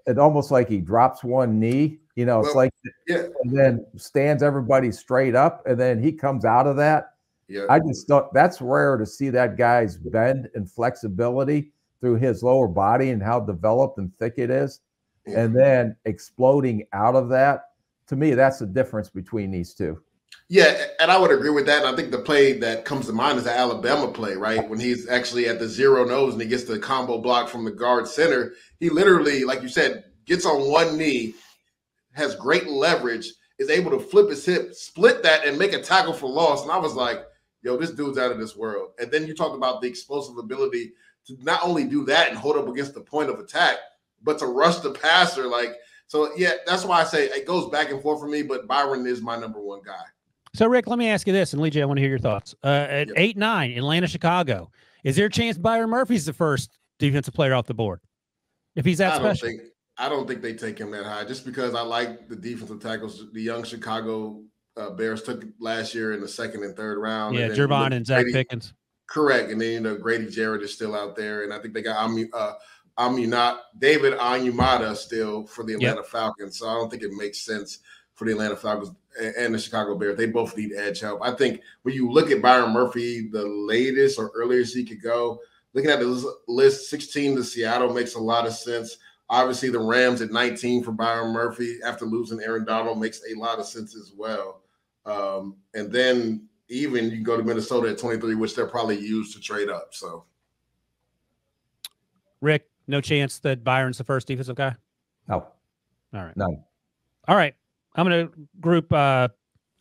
Speaker 2: it almost like he drops one knee. You know, it's
Speaker 3: Well,
Speaker 2: like,
Speaker 3: yeah.
Speaker 2: and then stands everybody straight up, and then he comes out of that.
Speaker 3: Yeah.
Speaker 2: I just thought that's rare to see that guy's bend and flexibility through his lower body and how developed and thick it is,
Speaker 3: Yeah.
Speaker 2: and then exploding out of that. To me, that's the difference between these two.
Speaker 3: Yeah, and I would agree with that. And I think the play that comes to mind is the Alabama play, right? When he's actually at the zero nose and he gets the combo block from the guard center. He literally, like you said, gets on one knee, has great leverage, is able to flip his hip, split that, and make a tackle for loss. And I was like, yo, this dude's out of this world. And then you talk about the explosive ability to not only do that and hold up against the point of attack, but to rush the passer. Like, so yeah, that's why I say it goes back and forth for me, but Byron is my number one guy.
Speaker 1: So, Rick, let me ask you this, and Lee J, I want to hear your thoughts. Uh, at
Speaker 3: Yep.
Speaker 1: eight nine, Atlanta, Chicago, is there a chance Byron Murphy's the first defensive player off the board if he's that
Speaker 3: I don't
Speaker 1: special?
Speaker 3: think I don't think they take him that high just because I like the defensive tackles the young Chicago uh, Bears took last year in the second and third round.
Speaker 1: yeah,
Speaker 3: and Gervon
Speaker 1: and Zacch
Speaker 3: Grady-
Speaker 1: Pickens.
Speaker 3: Correct, and then you know Grady Jarrett is still out there, and I think they got Amu, uh, Amunat David Onyemata still for the
Speaker 1: Yep.
Speaker 3: Atlanta Falcons. So I don't think it makes sense for the Atlanta Falcons and, the Chicago Bears. They both need edge help. I think when you look at Byron Murphy, the latest or earliest he could go, looking at this list, 16 to Seattle makes a lot of sense. Obviously, the Rams at 19 for Byron Murphy after losing Aaron Donald makes a lot of sense as well. Um, and then even you can go to Minnesota at 23, which they're probably used to trade up. So
Speaker 1: Rick, no chance that Byron's the first defensive guy.
Speaker 2: No,
Speaker 1: All right.
Speaker 2: No.
Speaker 1: All right. I'm going to group uh,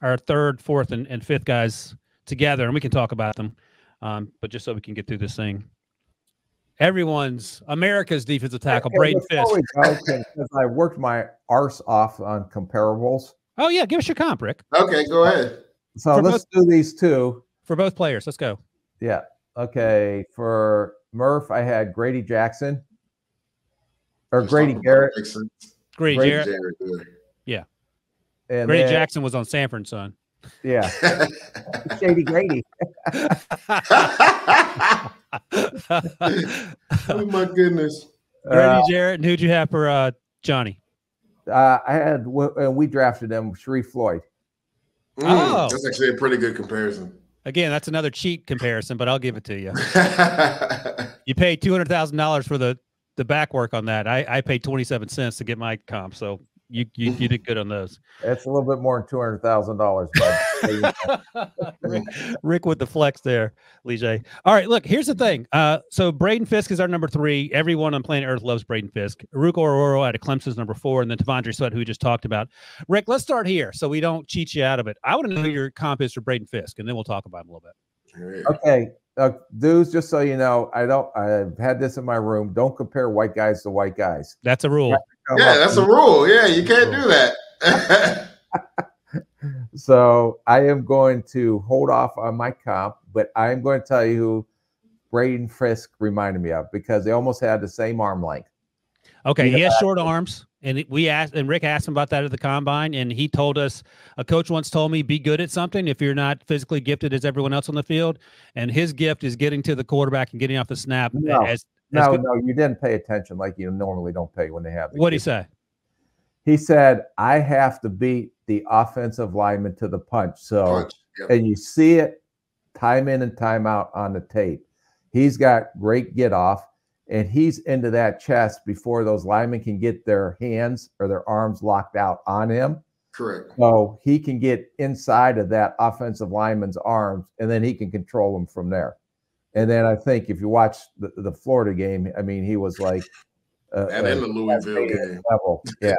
Speaker 1: our third, fourth, and, and fifth guys together, and we can talk about them. Um, but just so we can get through this thing, everyone's America's defensive tackle,
Speaker 2: Hey,
Speaker 1: Braden Fiske.
Speaker 2: we because I worked my arse off on comparables.
Speaker 1: Oh yeah, give us your comp, Rick.
Speaker 3: okay, go ahead.
Speaker 2: So
Speaker 1: For
Speaker 2: let's do these two.
Speaker 1: For both players, let's go.
Speaker 2: Yeah. Okay. For Murph, I had Grady Jackson or
Speaker 3: Let's
Speaker 2: Grady
Speaker 3: talk about
Speaker 2: Garrett.
Speaker 1: Grady,
Speaker 2: Grady
Speaker 1: Jarrett.
Speaker 3: Jared,
Speaker 2: And
Speaker 1: Grady
Speaker 2: then-
Speaker 1: Jackson was on Sanford, son.
Speaker 2: Yeah.
Speaker 3: yeah.
Speaker 2: Shady Grady.
Speaker 3: oh my goodness.
Speaker 1: Grady
Speaker 2: Uh,
Speaker 1: Jarrett, and who'd you have for uh, Johnny?
Speaker 2: uh, I had, and we drafted him, Sharrif Floyd.
Speaker 3: Mm,
Speaker 1: Oh.
Speaker 3: That's actually a pretty good comparison.
Speaker 1: Again, that's another cheat comparison, but I'll give it to you. You paid two hundred thousand dollars for the the back work on that. I, I paid twenty seven cents to get my comp, so you you, you did good on those.
Speaker 2: It's a little bit more than two hundred thousand dollars, but
Speaker 1: Rick, Rick with the flex there, Lige. All right, look, here's the thing. Uh, so Braden Fiske is our number three. Everyone on planet Earth loves Braden Fiske. Ruke Orhorhoro out of Clemson's number four, and then T'Vondre Sweat, who we just talked about. Rick, let's start here so we don't cheat you out of it. I want to know who your comp is for Braden Fiske, and then we'll talk about him a little bit.
Speaker 2: okay, uh, dudes. Just so you know, I don't. I've had this in my room. Don't compare white guys to white guys.
Speaker 1: That's a rule.
Speaker 3: Yeah, that's a rule. Yeah, you can't do that.
Speaker 2: So I am going to hold off on my comp, but I am going to tell you who Braden Fiske reminded me of because they almost had the same arm length.
Speaker 1: Okay,
Speaker 2: Yeah.
Speaker 1: he has short arms, and we asked, and Rick asked him about that at the combine, and he told us a coach once told me, "Be good at something if you're not physically gifted as everyone else on the field." And his gift is getting to the quarterback and getting off the snap.
Speaker 2: No.
Speaker 1: As, as
Speaker 2: No,
Speaker 1: good-
Speaker 2: no, you didn't pay attention like you normally don't pay when they have. the
Speaker 1: What'd he
Speaker 2: kids.
Speaker 1: say?
Speaker 2: He said, "I have to beat the offensive lineman to the punch." So,
Speaker 3: Punch. Yep.
Speaker 2: and you see it time in and time out on the tape. He's got great get off, and he's into that chest before those linemen can get their hands or their arms locked out on him.
Speaker 3: Correct.
Speaker 2: So he can get inside of that offensive lineman's arms, and then he can control them from there. And then I think if you watch the, the Florida game, I mean, he was like, uh,
Speaker 3: And in the Louisville game.
Speaker 2: level, yeah.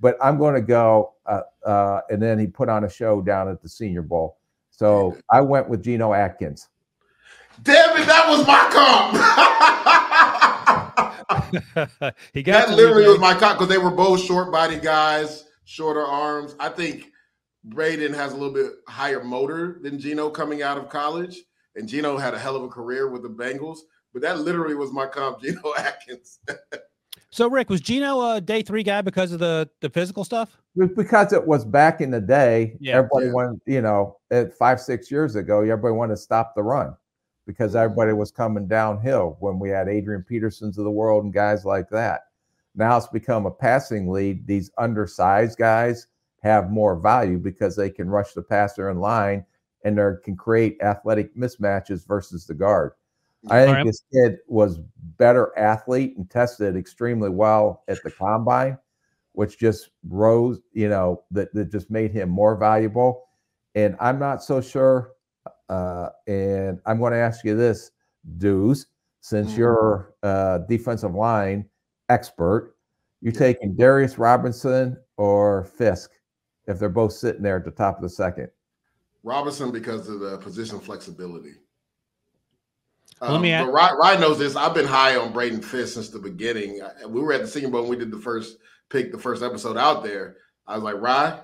Speaker 2: But I'm going to go, uh, uh, and then he put on a show down at the Senior Bowl. So I went with Geno Atkins.
Speaker 3: Damn it, that was my comp.
Speaker 1: he got
Speaker 3: that literally was my cop because they were both short body guys, shorter arms. I think Braden has a little bit higher motor than Geno coming out of college. And Geno had a hell of a career with the Bengals. But that literally was my comp, Geno Atkins.
Speaker 1: So, Rick, was Geno a day three guy because of the the physical stuff?
Speaker 2: Because it was back in the day,
Speaker 1: Yeah.
Speaker 2: everybody
Speaker 3: Yeah.
Speaker 2: wanted, you know, at five, six years ago, everybody wanted to stop the run because everybody was coming downhill when we had Adrian Petersons of the world and guys like that. Now it's become a passing lead. These undersized guys have more value because they can rush the passer in line and they can create athletic mismatches versus the guard. I think
Speaker 1: Alright.
Speaker 2: this kid was better athlete and tested extremely well at the combine, which just rose, you know, that, that just made him more valuable. And I'm not so sure. Uh, and I'm going to ask you this, Dews, since
Speaker 3: Mhm.
Speaker 2: you're a defensive line expert, you're taking Darius Robinson or Fiske if they're both sitting there at the top of the second?
Speaker 3: Robinson because of the position flexibility.
Speaker 1: Let me
Speaker 3: Um, but Ryan, Ryan knows this. I've been high on Braden Fiske since the beginning. I- We were at the Senior Bowl when we did the first pick, the first episode out there. I was like, Ryan,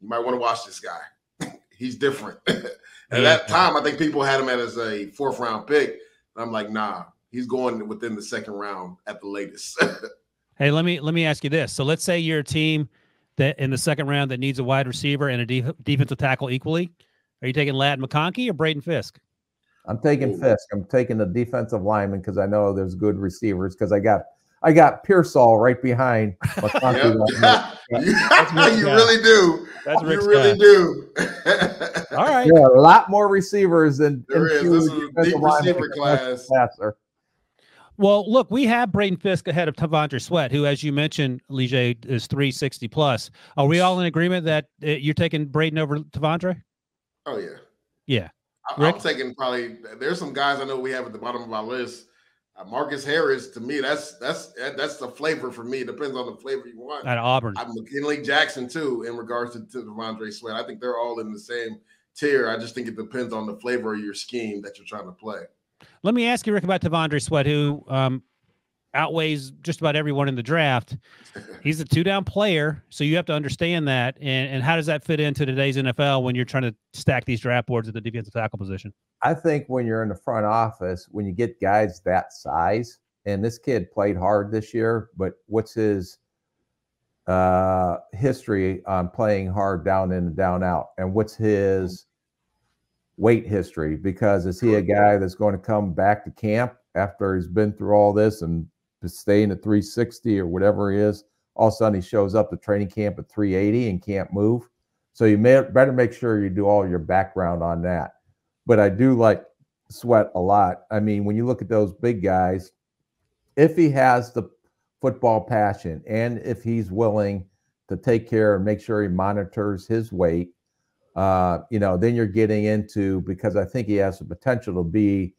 Speaker 3: you might want to watch this guy. He's different. At
Speaker 1: Yeah.
Speaker 3: that time, I think people had him as a fourth round pick. I'm like, nah, he's going within the second round at the latest.
Speaker 1: Hey, let me let me ask you this. So, let's say you're a team that in the second round that needs a wide receiver and a def- defensive tackle equally. Are you taking Ladd McConkey or Braden Fiske?
Speaker 2: I'm taking
Speaker 3: Ooh.
Speaker 2: Fiske. I'm taking the defensive lineman because I know there's good receivers. Because I got I got Pearsall right behind. McConkey.
Speaker 3: Yep. you
Speaker 1: Rick's
Speaker 3: you
Speaker 1: guy.
Speaker 3: really do.
Speaker 1: That's
Speaker 3: you really
Speaker 1: guy.
Speaker 3: do.
Speaker 1: All right.
Speaker 2: yeah, a lot more receivers than
Speaker 3: There is.
Speaker 2: than
Speaker 3: This is a deep receiver class.
Speaker 2: Passer.
Speaker 1: Well, look, we have Braden Fiske ahead of T'Vondre Sweat, who, as you mentioned, Lige is 360 plus. Are we all in agreement that uh, you're taking Braden over T'Vondre?
Speaker 3: Oh yeah.
Speaker 1: Yeah.
Speaker 3: I, I'm taking probably. There's some guys I know we have at the bottom of our list. Uh, Marcus Harris, to me, that's that's that's the flavor for me. It depends on the flavor you want.
Speaker 1: At Auburn.
Speaker 3: I'm McKinley Jackson too, in regards to, to T'Vondre Sweat. I think they're all in the same tier. I just think it depends on the flavor of your scheme that you're trying to play.
Speaker 1: Let me ask you, Rick, about T'Vondre Sweat, who um, outweighs just about everyone in the draft. He's a two down player, so you have to understand that. And and how does that fit into today's NFL when you're trying to stack these draft boards at the defensive tackle position?
Speaker 2: I think when you're in the front office, when you get guys that size, and this kid played hard this year, but what's his uh, history on playing hard down in and down out? And what's his weight history? Because is he a guy that's going to come back to camp after he's been through all this and staying at 360 or whatever it is. All of a sudden, he shows up to training camp at 380 and can't move. So you may better make sure you do all your background on that. But I do like Sweat a lot. I mean, when you look at those big guys, if he has the football passion and if he's willing to take care and make sure he monitors his weight, uh, you know, then you're getting into because I think he has the potential to be,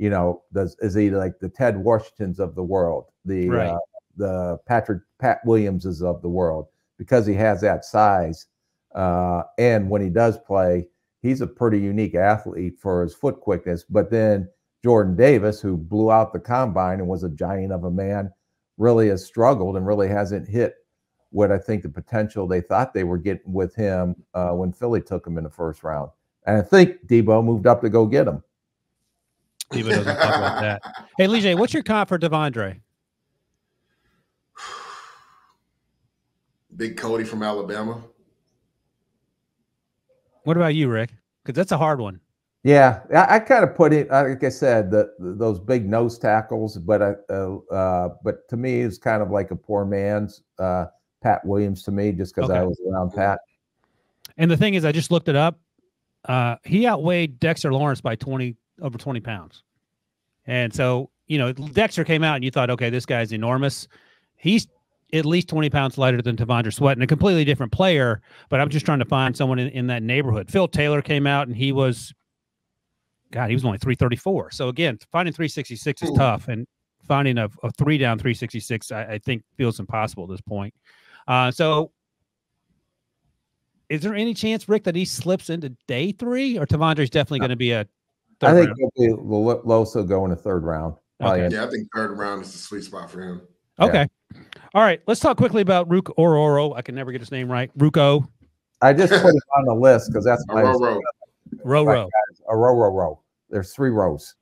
Speaker 2: you know, the, is he like the Ted Washingtons of the world, the
Speaker 1: Right.
Speaker 2: uh, the Patrick Pat Williamses of the world because he has that size. Uh, and when he does play, he's a pretty unique athlete for his foot quickness. But then Jordan Davis, who blew out the combine and was a giant of a man, really has struggled and really hasn't hit what I think the potential they thought they were getting with him uh, when Philly took him in the first round. And I think Debo moved up to go get him.
Speaker 1: Debo doesn't talk about that. Hey, Lee what's your comp for T'Vondre?
Speaker 3: Big Cody from Alabama.
Speaker 1: What about you, Rick? Because that's a hard one.
Speaker 2: Yeah, I, I kind of put it like I said, the, those big nose tackles, but I, uh, uh, but to me, it's kind of like a poor man's uh, Pat Williams to me, just because I was around Pat.
Speaker 1: And the thing is, I just looked it up. Uh, he outweighed Dexter Lawrence by 20 over 20 pounds. And so, you know, Dexter came out and you thought, okay, this guy's enormous. He's at least 20 pounds lighter than T'Vondre Sweat and a completely different player. But I'm just trying to find someone in, in that neighborhood. Phil Taylor came out and he was, God, he was only 334. So again, finding 366 is
Speaker 3: Ooh.
Speaker 1: tough. And finding a, a three down 366, I, I think feels impossible at this point. Uh, so is there any chance, Rick, that he slips into day three, or T'Vondre's definitely going to be a
Speaker 2: I think
Speaker 1: round?
Speaker 2: he'll be Lo- Loso go in the third round.
Speaker 1: Okay.
Speaker 3: Yeah, I think third round is the sweet spot for him.
Speaker 1: Okay. All right. Let's talk quickly about Rook Ororo. I can never get his name right. Ruko
Speaker 2: I just put it on the list because that's my
Speaker 3: Aurora.
Speaker 1: Roro.
Speaker 2: a row, row, row. There's three rows.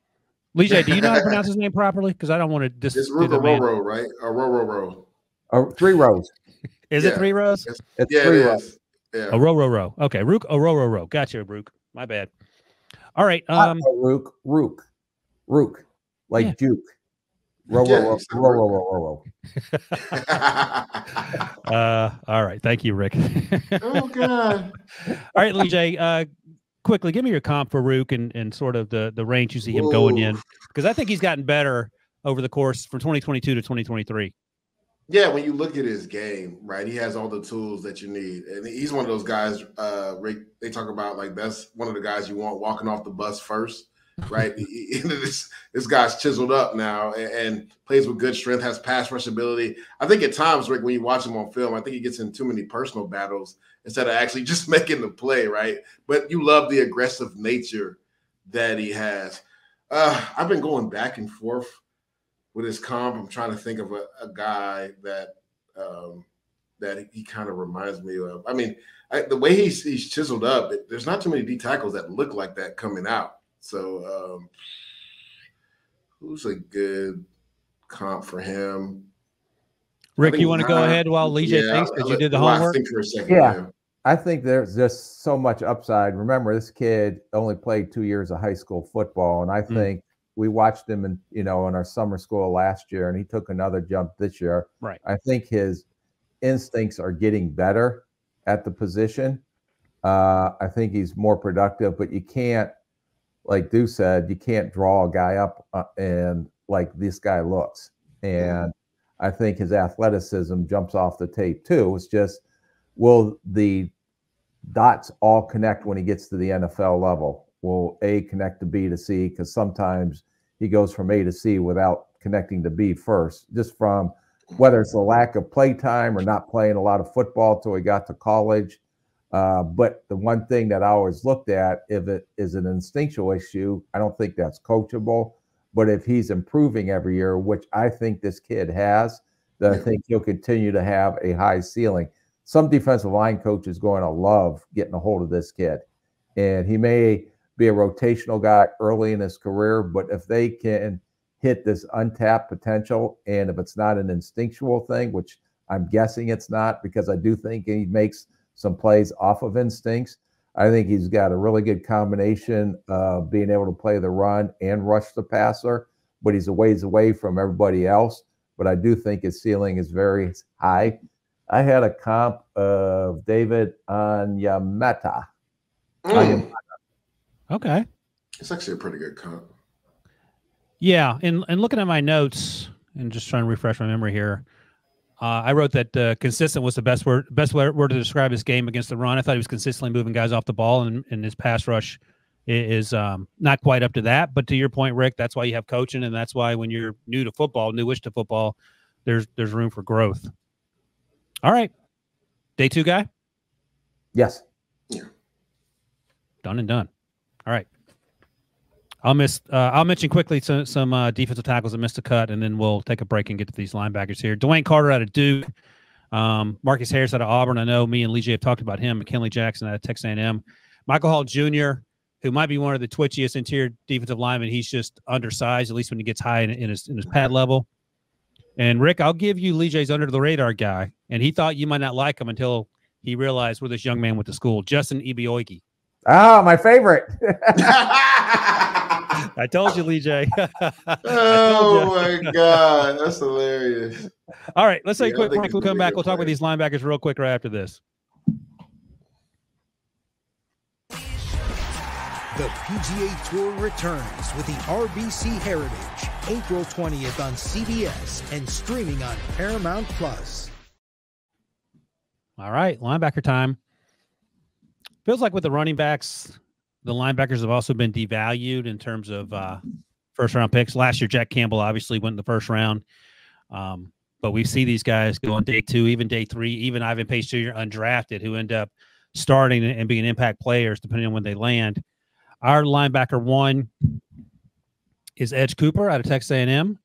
Speaker 1: Lee do you know how to pronounce his name properly? Because I don't want to dis-
Speaker 3: It's
Speaker 1: do the man.
Speaker 3: Roro, right? Aurora, Ro.
Speaker 2: Oh, three rows.
Speaker 1: Is it three rows?
Speaker 2: It's
Speaker 3: Yeah, it
Speaker 2: three rows.
Speaker 3: Yeah.
Speaker 1: A row, row, row. Okay. Rook Ororo. Row. Gotcha, Rook. My bad. All right.
Speaker 2: Not
Speaker 1: Um,
Speaker 2: a Rook, Rook, Rook, like
Speaker 1: Yeah.
Speaker 2: Juke. Row,
Speaker 3: Yeah,
Speaker 2: row, row, row, row, row, row, row.
Speaker 1: uh, all right. Thank you, Rick.
Speaker 3: oh God.
Speaker 1: All right, Lee J, uh, quickly give me your comp for Rook and, and sort of the, the range you see him going in. Because I think he's gotten better over the course from 2022 to 2023.
Speaker 3: Yeah, when you look at his game, right, he has all the tools that you need, and he's one of those guys. Uh, Rick, they talk about like that's one of the guys you want walking off the bus first, right? This this guy's chiseled up now and, and plays with good strength, has pass rush ability. I think at times, Rick, when you watch him on film, I think he gets in too many personal battles instead of actually just making the play, right? But you love the aggressive nature that he has. Uh, I've been going back and forth with his comp. I'm trying to think of a, a guy that um, that he kind of reminds me of. I mean, I, the way he's he's chiseled up, it- there's not too many D tackles that look like that coming out. So, um, who's a good comp for him?
Speaker 1: Rick, you want to go ahead while Lee
Speaker 3: Yeah,
Speaker 1: thinks
Speaker 3: I'll
Speaker 1: because you
Speaker 3: let
Speaker 1: did the homework?
Speaker 3: Think for a second.
Speaker 2: Yeah.
Speaker 3: yeah.
Speaker 2: I think there's just so much upside. Remember, this kid only played two years of high school football, and I
Speaker 1: Mm.
Speaker 2: think we watched him in you know in our summer school last year, and he took another jump this year.
Speaker 1: Right.
Speaker 2: I think his instincts are getting better at the position. Uh, I think he's more productive, but you can't, like Du said, you can't draw a guy up uh, and like this guy looks. And I think his athleticism jumps off the tape too. It's just, will the dots all connect when he gets to the NFL level? Will A connect to B to C? Because sometimes he goes from A to C without connecting to B first, just from whether it's a lack of play time or not playing a lot of football till he got to college. Uh, but the one thing that I always looked at, if it is an instinctual issue, I don't think that's coachable. But if he's improving every year, which I think this kid has, then I think he'll continue to have a high ceiling. Some defensive line coach is going to love getting a hold of this kid. And he may be a rotational guy early in his career, but if they can hit this untapped potential, and if it's not an instinctual thing, which I'm guessing it's not, because I do think he makes some plays off of instincts. I think he's got a really good combination of being able to play the run and rush the passer, but he's a ways away from everybody else. But I do think his ceiling is very high. I had a comp of David Onyemata.
Speaker 3: Mm,
Speaker 1: Okay.
Speaker 3: it's actually a pretty good comp.
Speaker 1: Yeah, and and looking at my notes and just trying to refresh my memory here, uh, I wrote that uh, consistent was the best word best word word to describe his game against the run. I thought he was consistently moving guys off the ball, and, and his pass rush is um, not quite up to that. But to your point, Rick, that's why you have coaching, and that's why when you're new to football, newish to football, there's there's room for growth. All right, day two guy,
Speaker 2: Yes.
Speaker 1: done and done. All right. I'll miss. Uh, I'll mention quickly some some uh, defensive tackles that missed a cut, and then we'll take a break and get to these linebackers here. DeWayne Carter out of Duke, um, Marcus Harris out of Auburn. I know me and Lee have talked about him. McKinley Jackson out of Texas A&M. Michael Hall Jr., who might be one of the twitchiest interior defensive linemen. He's just undersized, at least when he gets high in, in his in his pad level. And Rick, I'll give you Lee under the radar guy, and he thought you might not like him until he realized where this young man went to school, Justin Eboigbe.
Speaker 2: Ah, my favorite.
Speaker 1: I told you, Lee J. I told
Speaker 3: oh my god, that's hilarious.
Speaker 1: All right, let's take
Speaker 3: Yeah,
Speaker 1: a
Speaker 3: I
Speaker 1: quick break. We'll come back. We'll talk
Speaker 3: with
Speaker 1: these linebackers real quick right after this.
Speaker 8: The PGA Tour returns with the RBC Heritage, April 20th on CBS and streaming on Paramount Plus.
Speaker 1: All right, linebacker time. Feels like with the running backs, the linebackers have also been devalued in terms of uh, first round picks. Last year, Jack Campbell obviously went in the first round. Um, but we see these guys go on day two, even day three, even Ivan Pace Jr. undrafted, who end up starting and being impact players depending on when they land. Our linebacker one is Edge Cooper out of Texas A&M.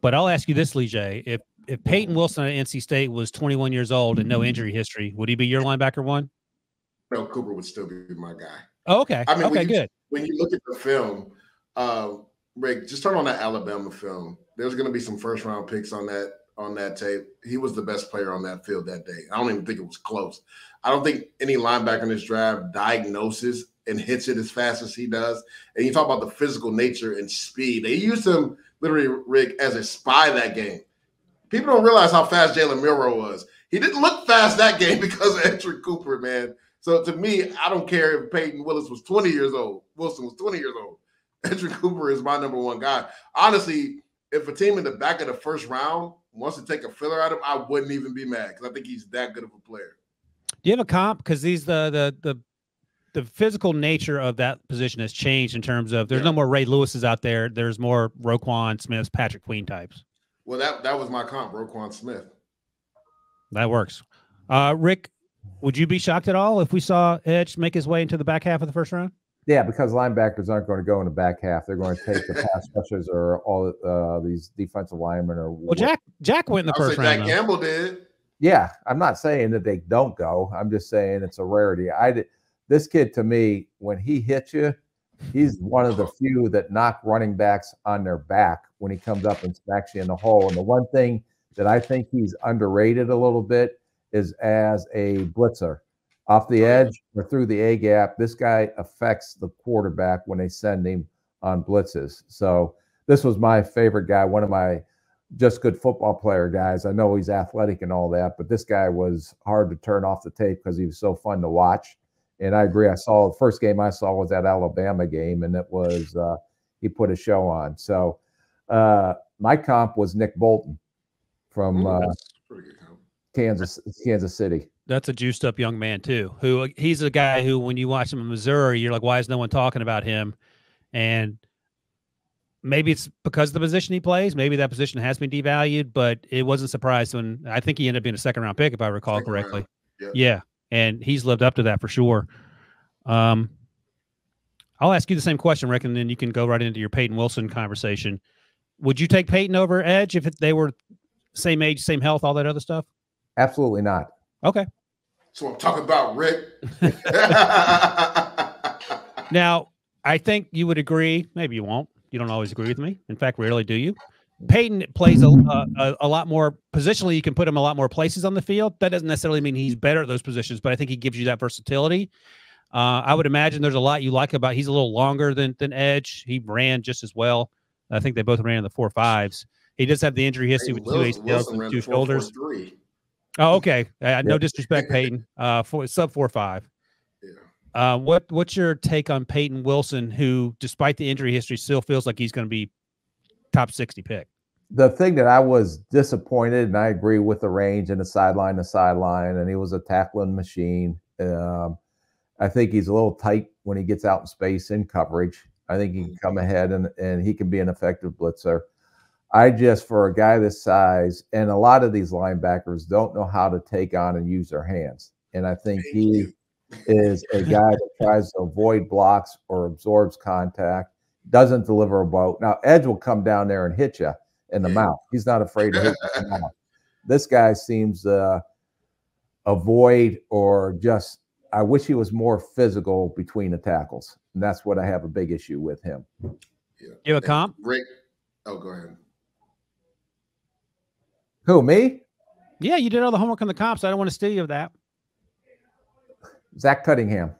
Speaker 1: But I'll ask you this, Lee J. If if Payton Wilson at NC State was 21 years old and no injury history, would he be your linebacker one?
Speaker 3: No, Cooper would still be my guy.
Speaker 1: Oh, okay.
Speaker 3: I mean,
Speaker 1: okay,
Speaker 3: when you,
Speaker 1: good.
Speaker 3: When you look at the film, uh, Rick, just turn on that Alabama film. There's going to be some first round picks on that on that tape. He was the best player on that field that day. I don't even think it was close. I don't think any linebacker in this draft diagnoses and hits it as fast as he does. And you talk about the physical nature and speed. They used him literally, Rick, as a spy that game. People don't realize how fast Jalen Milrow was. He didn't look fast that game because of Edgerrin Cooper, man. So to me, I don't care if Payton Willis was 20 years old. Wilson was 20 years old. Edgerrin Cooper is my number one guy. Honestly, if a team in the back of the first round wants to take a filler out of him, I wouldn't even be mad because I think he's that good of a player.
Speaker 1: Do you have a comp? Because these the the the the physical nature of that position has changed in terms of there's
Speaker 3: Yeah.
Speaker 1: no more Ray Lewis's out there. There's more Roquan Smiths, Patrick Queen types.
Speaker 3: Well, that that was my comp, Roquan Smith.
Speaker 1: That works. Uh, Rick, would you be shocked at all if we saw Edge make his way into the back half of the first round?
Speaker 2: Yeah, because linebackers aren't going to go in the back half. They're going to take the pass rushers or all uh, these defensive linemen or
Speaker 1: Well, Jack Jack went in the
Speaker 3: I would
Speaker 1: first round.
Speaker 3: Jack
Speaker 1: though.
Speaker 3: Gamble did.
Speaker 2: Yeah, I'm not saying that they don't go. I'm just saying it's a rarity. I did, this kid to me, when he hits you, he's one of the few that knock running backs on their back when he comes up and smacks you in the hole. And the one thing that I think he's underrated a little bit is as a blitzer. Off the edge or through the A gap, this guy affects the quarterback when they send him on blitzes. So this was my favorite guy, one of my just good football player guys. I know he's athletic and all that, but this guy was hard to turn off the tape because he was so fun to watch. And I agree. I saw the first game I saw was that Alabama game, and it was uh, he put a show on. So uh, my comp was Nick Bolton from
Speaker 3: Mm,
Speaker 2: uh,
Speaker 3: that's pretty good comp.
Speaker 2: Kansas Kansas City.
Speaker 1: That's a juiced up young man too. Who he's a guy who, when you watch him in Missouri, you're like, why is no one talking about him? And maybe it's because of the position he plays. Maybe that position has been devalued, but it wasn't surprised when I think he ended up being a second round pick, if I recall
Speaker 3: Second
Speaker 1: correctly.
Speaker 3: yeah.
Speaker 1: Yeah, and he's lived up to that for sure. Um, I'll ask you the same question, Rick, and then you can go right into your Payton Wilson conversation. Would you take Payton over Edge if they were same age, same health, all that other stuff?
Speaker 2: Absolutely not.
Speaker 1: Okay.
Speaker 3: So I'm talking about Rick.
Speaker 1: Now, I think you would agree. Maybe you won't. You don't always agree with me. In fact, rarely do you. Payton plays a, a, a lot more positionally. You can put him a lot more places on the field. That doesn't necessarily mean he's better at those positions, but I think he gives you that versatility. Uh, I would imagine there's a lot you like about. He's a little longer than than Edge. He ran just as well. I think they both ran in the four fives. He does have the injury history
Speaker 3: Hey,
Speaker 1: with two
Speaker 3: Wilson-
Speaker 1: ACLs and two
Speaker 3: the 4.43.
Speaker 1: shoulders. Oh, okay. Uh, no disrespect, Payton. Uh, four, sub four five.
Speaker 3: Yeah.
Speaker 1: Uh, what what's your take on Payton Wilson, who, despite the injury history, still feels like he's going to be top sixty pick?
Speaker 2: the thing that I was disappointed, and I agree with the range and the sideline to sideline, and he was a tackling machine. Um, I think he's a little tight when he gets out in space in coverage. I think he can come ahead and, and he can be an effective blitzer. I just, for a guy this size, and a lot of these linebackers don't know how to take on and use their hands. And I think
Speaker 3: Thank
Speaker 2: he
Speaker 3: you.
Speaker 2: is a guy that tries to avoid blocks or absorbs contact, doesn't deliver a boat. Now, Edge will come down there and hit you in the mouth. He's not afraid to hit you in the mouth. This guy seems to avoid or just, I wish he was more physical between the tackles. And that's what I have a big issue with him.
Speaker 3: Yeah.
Speaker 1: You have a comp?
Speaker 3: Rick. Oh, go ahead.
Speaker 2: Who, me?
Speaker 1: Yeah, you did all the homework on the cops. I don't want to steal you of that.
Speaker 2: Zach Cunningham.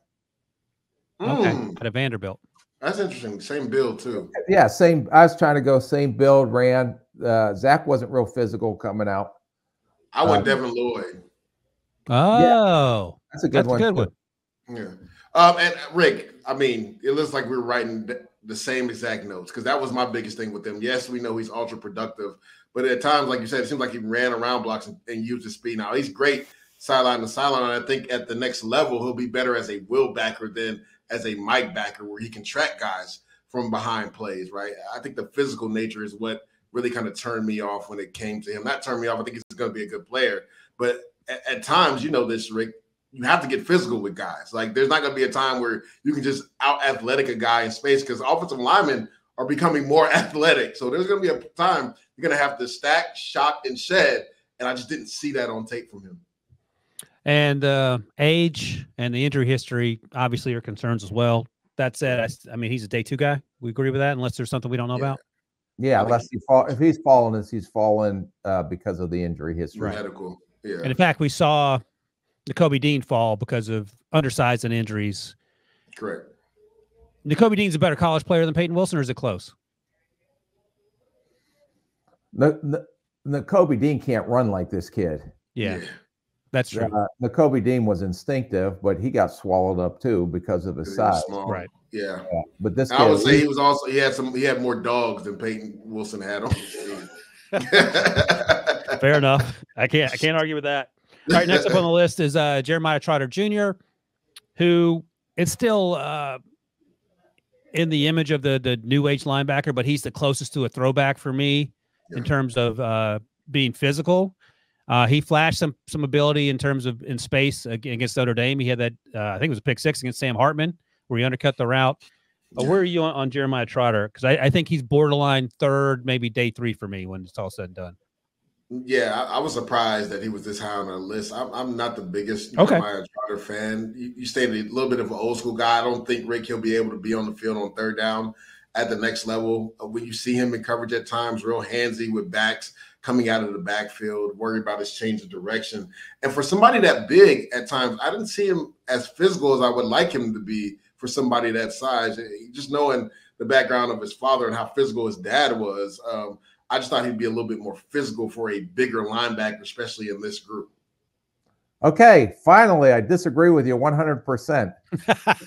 Speaker 1: Okay,
Speaker 3: Mm,
Speaker 1: out of Vanderbilt.
Speaker 3: that's interesting. Same bill too.
Speaker 2: Yeah, same. I was trying to go same build, ran. Uh, Zach wasn't real physical coming out.
Speaker 3: I went
Speaker 2: Um,
Speaker 3: Devin Lloyd.
Speaker 1: Oh, yeah.
Speaker 2: That's a good
Speaker 1: that's a
Speaker 2: one.
Speaker 1: good
Speaker 2: too.
Speaker 1: one.
Speaker 3: Yeah. Um, and Rick, I mean, it looks like we're writing the same exact notes because that was my biggest thing with him. Yes, we know he's ultra productive, but at times, like you said, it seems like he ran around blocks and, and used his speed. Now he's great sideline to sideline. And I think at the next level, he'll be better as a will backer than as a Mike backer, where he can track guys from behind plays. Right. I think the physical nature is what really kind of turned me off when it came to him. Not turned me off. I think he's going to be a good player, but at, at times, you know this, Rick you have to get physical with guys. Like there's not going to be a time where you can just out athletic a guy in space because offensive linemen are becoming more athletic. So there's going to be a time you're going to have to stack, shot, and shed. And I just didn't see that on tape from him.
Speaker 1: And uh, age and the injury history obviously are concerns as well. That said, I mean he's a day two guy. We agree with that, unless there's something we don't know
Speaker 3: Yeah.
Speaker 1: about.
Speaker 2: Yeah, unless he fall if he's fallen, as he's fallen uh, because of the injury history.
Speaker 3: Medical. Yeah.
Speaker 1: And in fact, we saw the Kobe Dean fall because of undersized and injuries.
Speaker 3: Correct.
Speaker 1: Nakobe Dean's a better college player than Payton Wilson, or is it close?
Speaker 2: The, the, the Dean can't run like this kid.
Speaker 1: Yeah, that's true.
Speaker 2: Uh, the Dean was instinctive, but he got swallowed up too because of his
Speaker 3: He was
Speaker 2: size.
Speaker 3: small.
Speaker 1: Right.
Speaker 3: Yeah.
Speaker 2: Yeah, But this kid,
Speaker 3: I would say
Speaker 2: he-
Speaker 3: he was also he had some he had more dogs than Payton Wilson had on.
Speaker 1: Fair enough. I can't I can't argue with that. All right, next up on the list is uh, Jeremiah Trotter Jr., who it's still uh, in the image of the the new age linebacker, but he's the closest to a throwback for me in terms of uh, being physical. Uh, he flashed some some ability in terms of in space against Notre Dame. He had that uh, I think it was a pick six against Sam Hartman where he undercut the route. Uh,
Speaker 3: Yeah.
Speaker 1: where are you on, on Jeremiah Trotter? Because I, I think he's borderline third, maybe day three for me when it's all said and done.
Speaker 3: Yeah, I, I was surprised that he was this high on the list. I'm, I'm not the biggest
Speaker 1: Okay.
Speaker 3: Jeremiah Trotter fan. You, you stated a little bit of an old school guy. I don't think Rick he'll be able to be on the field on third down at the next level. Uh, When you see him in coverage at times, real handsy with backs coming out of the backfield, worried about his change of direction. And for somebody that big at times, I didn't see him as physical as I would like him to be for somebody that size. Eh, Just knowing the background of his father and how physical his dad was. Um, I just thought he'd be a little bit more physical for a bigger linebacker, especially in this group.
Speaker 2: okay, finally, I disagree with you 100%.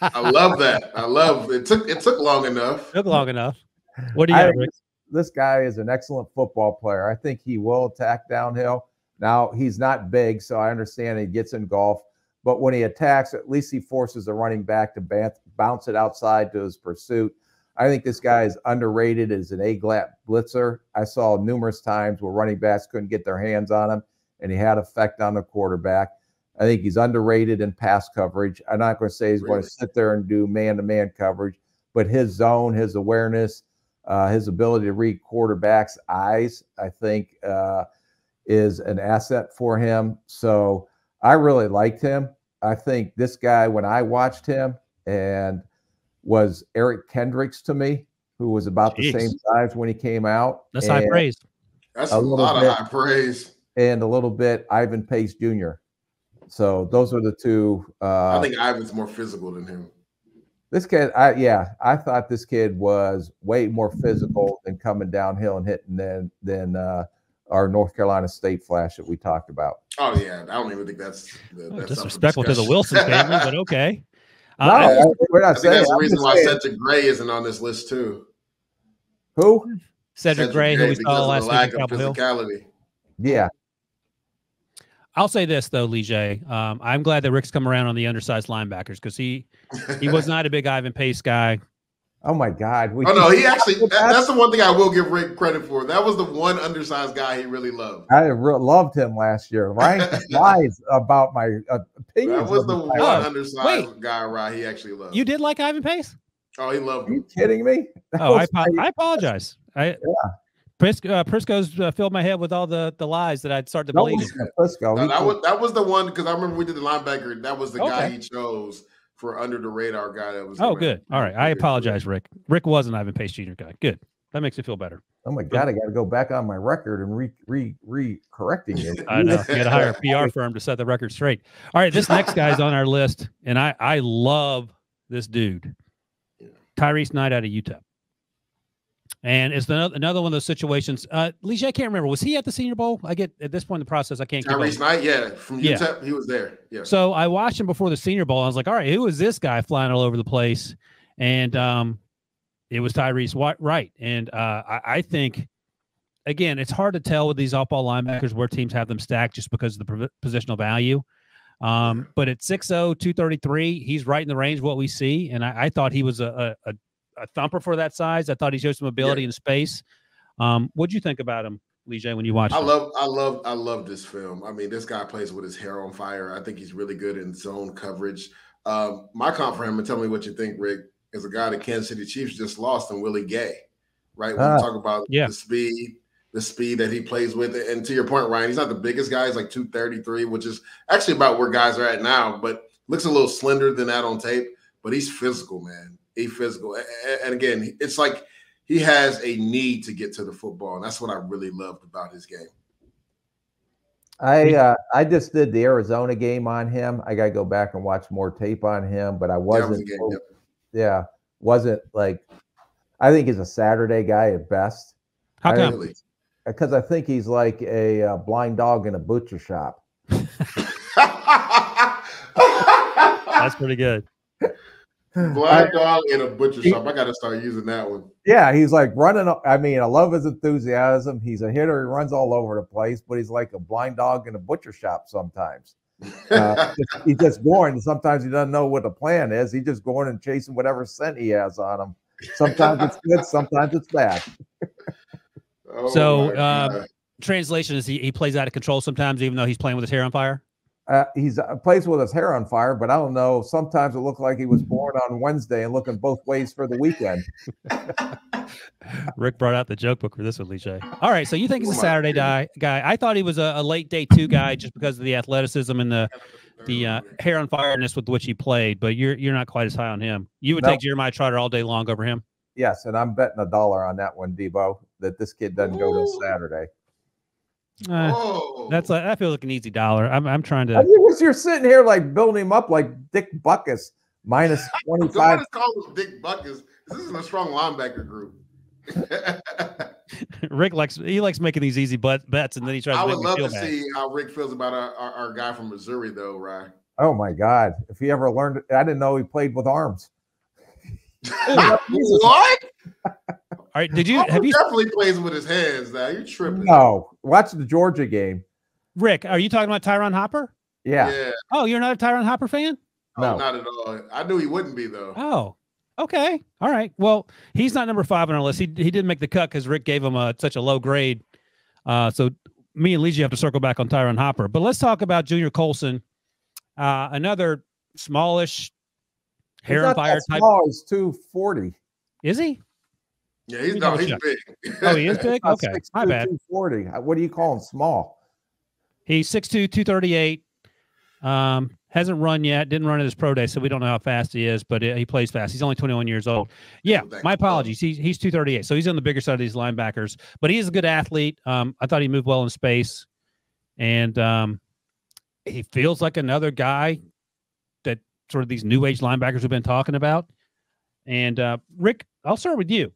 Speaker 3: I love that. I love it. Took it took long enough.
Speaker 1: Took long enough. What do you
Speaker 2: I
Speaker 1: got,
Speaker 2: think
Speaker 1: Rick?
Speaker 2: this, this guy is an excellent football player. I think he will attack downhill. Now, he's not big, so I understand he gets engulfed. But when he attacks, at least he forces the running back to bounce it outside to his pursuit. I think this guy is underrated as an A-gap blitzer. I saw numerous times where running backs couldn't get their hands on him, and he had effect on the quarterback. I think he's underrated in pass coverage. I'm not going to say he's going to sit there and do man-to-man coverage, but his zone, his awareness, uh, his ability to read quarterbacks' eyes, I think, uh, is an asset for him. So I really liked him. I think this guy, when I watched him, and was Eric Kendricks to me, who was about
Speaker 1: Jeez.
Speaker 2: the same size when he came out.
Speaker 1: That's high praise.
Speaker 3: That's
Speaker 2: A
Speaker 3: a, lot
Speaker 2: bit.
Speaker 3: of high praise.
Speaker 2: and a little bit Ivan Pace Jr. So those are the two. Uh,
Speaker 3: I think Ivan's more physical than him.
Speaker 2: this kid, I yeah, I thought this kid was way more physical than coming downhill and hitting than than uh, our North Carolina State flash that we talked about.
Speaker 3: Oh yeah, I don't even think that's the,
Speaker 1: Oh,
Speaker 3: that's
Speaker 1: disrespectful to the. Wilson family, but okay.
Speaker 2: No,
Speaker 1: Uh, I-
Speaker 2: I- we're
Speaker 3: I
Speaker 2: not
Speaker 3: think
Speaker 2: saying
Speaker 3: that's the reason why
Speaker 2: saying-
Speaker 3: Cedric Gray isn't on this list too.
Speaker 2: who?
Speaker 1: Cedric Gray, who we
Speaker 3: because
Speaker 1: saw
Speaker 3: of
Speaker 1: last
Speaker 3: the
Speaker 1: week
Speaker 3: lack
Speaker 1: at
Speaker 3: of
Speaker 1: Hill.
Speaker 3: physicality.
Speaker 2: Yeah,
Speaker 1: I'll say this though, Lige. Um, I'm glad that Rick's come around on the undersized linebackers because he he was not a big Ivan Pace guy.
Speaker 2: Oh my God! We
Speaker 3: Oh no, he actually that, that's the one thing I will give Rick credit for. That was the one undersized guy he really loved.
Speaker 2: I re- loved him last year. Ryan lies about my uh, opinions.
Speaker 3: That was the one
Speaker 2: last-
Speaker 1: Oh,
Speaker 3: undersized
Speaker 1: wait.
Speaker 3: guy right he actually loved.
Speaker 1: You did like Ivan Pace?
Speaker 3: oh, he loved
Speaker 2: Are you kidding me? That
Speaker 1: Oh, I,
Speaker 2: was
Speaker 1: apo-
Speaker 2: my-
Speaker 1: I apologize. I Pris- uh, Prisco's uh, filled my head with all the the lies that I'd start to
Speaker 2: that
Speaker 1: believe.
Speaker 2: wasn't Prisco.
Speaker 3: No, that
Speaker 2: was-
Speaker 3: was that was the one because I remember we did the linebacker. That was the guy he chose for under the radar guy. That was.
Speaker 1: Oh,
Speaker 3: gonna-
Speaker 1: good. All right. I apologize, Rick. Rick was an Ivan Pace Jr. guy. Good. That makes it feel better.
Speaker 2: Oh my god, I got to go back on my record and re re re correcting it.
Speaker 1: I know. You got to hire a PR firm to set the record straight. All right. This next guy's on our list, and I I love this dude, Tyrice Knight out of UTEP. And it's another another one of those situations. Uh, Leisha, I can't remember. Was he at the Senior Bowl? I get at this point in the process, I can't.
Speaker 3: Tyrice Knight, yeah, from
Speaker 1: Yeah.
Speaker 3: UTEP, he was there. Yeah.
Speaker 1: So I watched him before the Senior Bowl. I was like, all right, who is this guy flying all over the place? And um, it was Tyrice White, right? And uh, I, I think, again, it's hard to tell with these off-ball linebackers where teams have them stacked just because of the positional value. Um, but at 6'0", 233, he's right in the range of what we see. And I, I thought he was a, a, a thumper for that size. I thought he showed some ability in space. Um, what'd you think about him, Lige, when you watched
Speaker 3: I
Speaker 1: him?
Speaker 3: love, I love, I love this film. I mean, this guy plays with his hair on fire. I think he's really good in zone coverage. Um, my comp for him, and tell me what you think, Rick, is a guy that Kansas City Chiefs just lost in Willie Gay, right? When
Speaker 2: Ah.
Speaker 3: you talk about
Speaker 1: Yeah.
Speaker 3: the speed, the speed that he plays with, and to your point, Ryan, he's not the biggest guy. He's like two thirty three, which is actually about where guys are at now, but looks a little slender than that on tape. But he's physical, man. He's physical, A- a- and again, it's like he has a need to get to the football, and that's what I really loved about his game.
Speaker 2: I uh, I just did the Arizona game on him. I got to go back and watch more tape on him, but I
Speaker 3: That was the
Speaker 2: wasn't.
Speaker 3: game. yep.
Speaker 2: Yeah, wasn't like. I think he's a Saturday guy at best
Speaker 1: How come?
Speaker 3: Really.
Speaker 2: because I think he's like a, uh blind dog in a butcher shop.
Speaker 1: That's pretty good.
Speaker 3: Blind dog in a butcher shop. I got to start using that one.
Speaker 2: Yeah, he's like running. I mean, I love his enthusiasm. He's a hitter. He runs all over the place, but he's like a blind dog in a butcher shop sometimes. Uh, he's just going. Sometimes he doesn't know what the plan is. He's just going and chasing whatever scent he has on him. Sometimes it's good, sometimes it's bad.
Speaker 3: Oh
Speaker 1: So,
Speaker 3: my
Speaker 1: um, Translation is he, he plays out of control sometimes, even though he's playing with his hair on fire.
Speaker 2: Uh, he's uh, plays with his hair on fire, but I don't know. Sometimes it looked like he was born on Wednesday and looking both ways for the weekend.
Speaker 1: Rick brought out the joke book for this one, Lee All right, so you think he's a Saturday
Speaker 3: goodness.
Speaker 1: guy? Guy, I thought he was a, a late day two guy just because of the athleticism and the the uh, hair on fireness with which he played. But you're you're not quite as high on him. You would
Speaker 2: No.
Speaker 1: take Jeremiah Trotter all day long over him.
Speaker 2: Yes, and I'm betting a dollar on that one, Debo, that this kid doesn't go this
Speaker 3: Ooh.
Speaker 2: Saturday.
Speaker 1: Uh,
Speaker 3: oh,
Speaker 1: that's like I feel like an easy dollar. I'm I'm trying to.
Speaker 2: I
Speaker 1: to.
Speaker 2: mean, you're sitting here like building him up like Dick
Speaker 3: Butkus
Speaker 2: 25.
Speaker 3: is called him Dick Butkus. This isn't a strong linebacker group.
Speaker 1: Rick likes he likes making these easy bet, bets, and then he tries
Speaker 3: I
Speaker 1: to
Speaker 3: would
Speaker 1: make me
Speaker 3: love
Speaker 1: feel
Speaker 3: to
Speaker 1: bad.
Speaker 3: see how Rick feels about our, our, our guy from Missouri, though, Ryan.
Speaker 2: Oh my God. If he ever learned, I didn't know he played with arms.
Speaker 3: what?
Speaker 1: All right, did you
Speaker 3: Harper
Speaker 1: have you
Speaker 3: definitely plays with his hands now. You tripping?
Speaker 2: No, watch the Georgia game.
Speaker 1: Rick? Are you talking about Ty'Ron Hopper?
Speaker 2: Yeah.
Speaker 3: Yeah.
Speaker 1: Oh, you're not a Ty'Ron Hopper fan?
Speaker 3: Oh,
Speaker 2: No.
Speaker 3: not at all. I knew he wouldn't be though.
Speaker 1: Oh, okay. All right. Well, he's not number five on our list. He he didn't make the cut because Rick gave him a, such a low grade. Uh, so me and Legion have to circle back on Ty'Ron Hopper. But let's talk about Junior Colson, uh, another smallish
Speaker 2: He's
Speaker 1: hair on
Speaker 2: not
Speaker 1: fire
Speaker 2: that
Speaker 1: type.
Speaker 2: small, he's 240.
Speaker 1: Is he?
Speaker 3: Yeah, he's no, he's
Speaker 1: check.
Speaker 3: big.
Speaker 1: Oh, he is big. Okay,
Speaker 2: 6'2",
Speaker 1: my bad.
Speaker 2: 240. What do you call him? Small.
Speaker 1: He's 6'2", 238. Um, hasn't run yet. Didn't run at his pro day, so we don't know how fast he is. But uh, he plays fast. He's only 21 years old. Yeah, my apologies. He's he's 238, so he's on the bigger side of these linebackers. But he's a good athlete. Um, I thought he moved well in space, and um, he feels like another guy that sort of these new age linebackers we've been talking about. And uh, Rick, I'll start with you.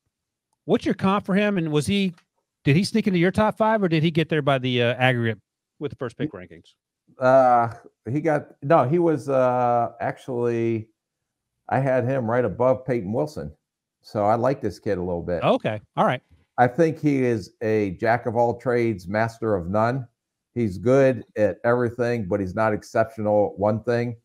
Speaker 1: What's your comp for him? And was he did he sneak into your top five, or did he get there by the uh, aggregate with the first pick rankings?
Speaker 2: Uh, he got no. He was uh actually, I had him right above Peyton Wilson, so I like this kid a little bit.
Speaker 1: Okay, all right.
Speaker 2: I think he is a jack of all trades, master of none. He's good at everything, but he's not exceptional at one thing.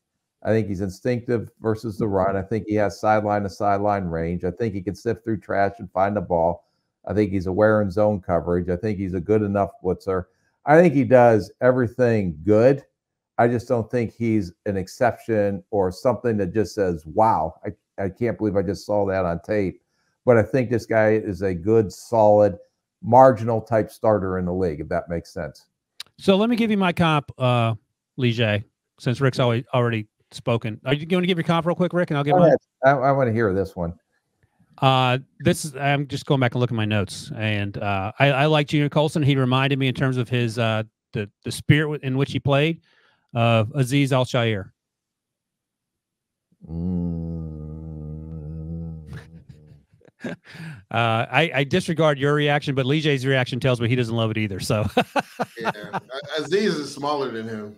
Speaker 2: I think he's instinctive versus the run. I think he has sideline to sideline range. I think he can sift through trash and find the ball. I think he's aware in zone coverage. I think he's a good enough blitzer. I think he does everything good. I just don't think he's an exception or something that just says, wow, I, I can't believe I just saw that on tape. But I think this guy is a good, solid, marginal type starter in the league, if that makes sense.
Speaker 1: So let me give you my comp, uh, Lige, since Rick's always already spoken. Are you going to give your comp real quick, Rick, and I'll give
Speaker 2: Go
Speaker 1: mine.
Speaker 2: ahead. I, I want to hear this one.
Speaker 1: Uh, this is I'm just going back and looking at my notes, and uh, I, I like Junior Colson. He reminded me in terms of his uh, the the spirit in which he played of Azeez Al-Shaair.
Speaker 2: Mm.
Speaker 1: Uh, I, I disregard your reaction, but Lige's reaction tells me he doesn't love it either. So
Speaker 3: yeah, Azeez is smaller than him.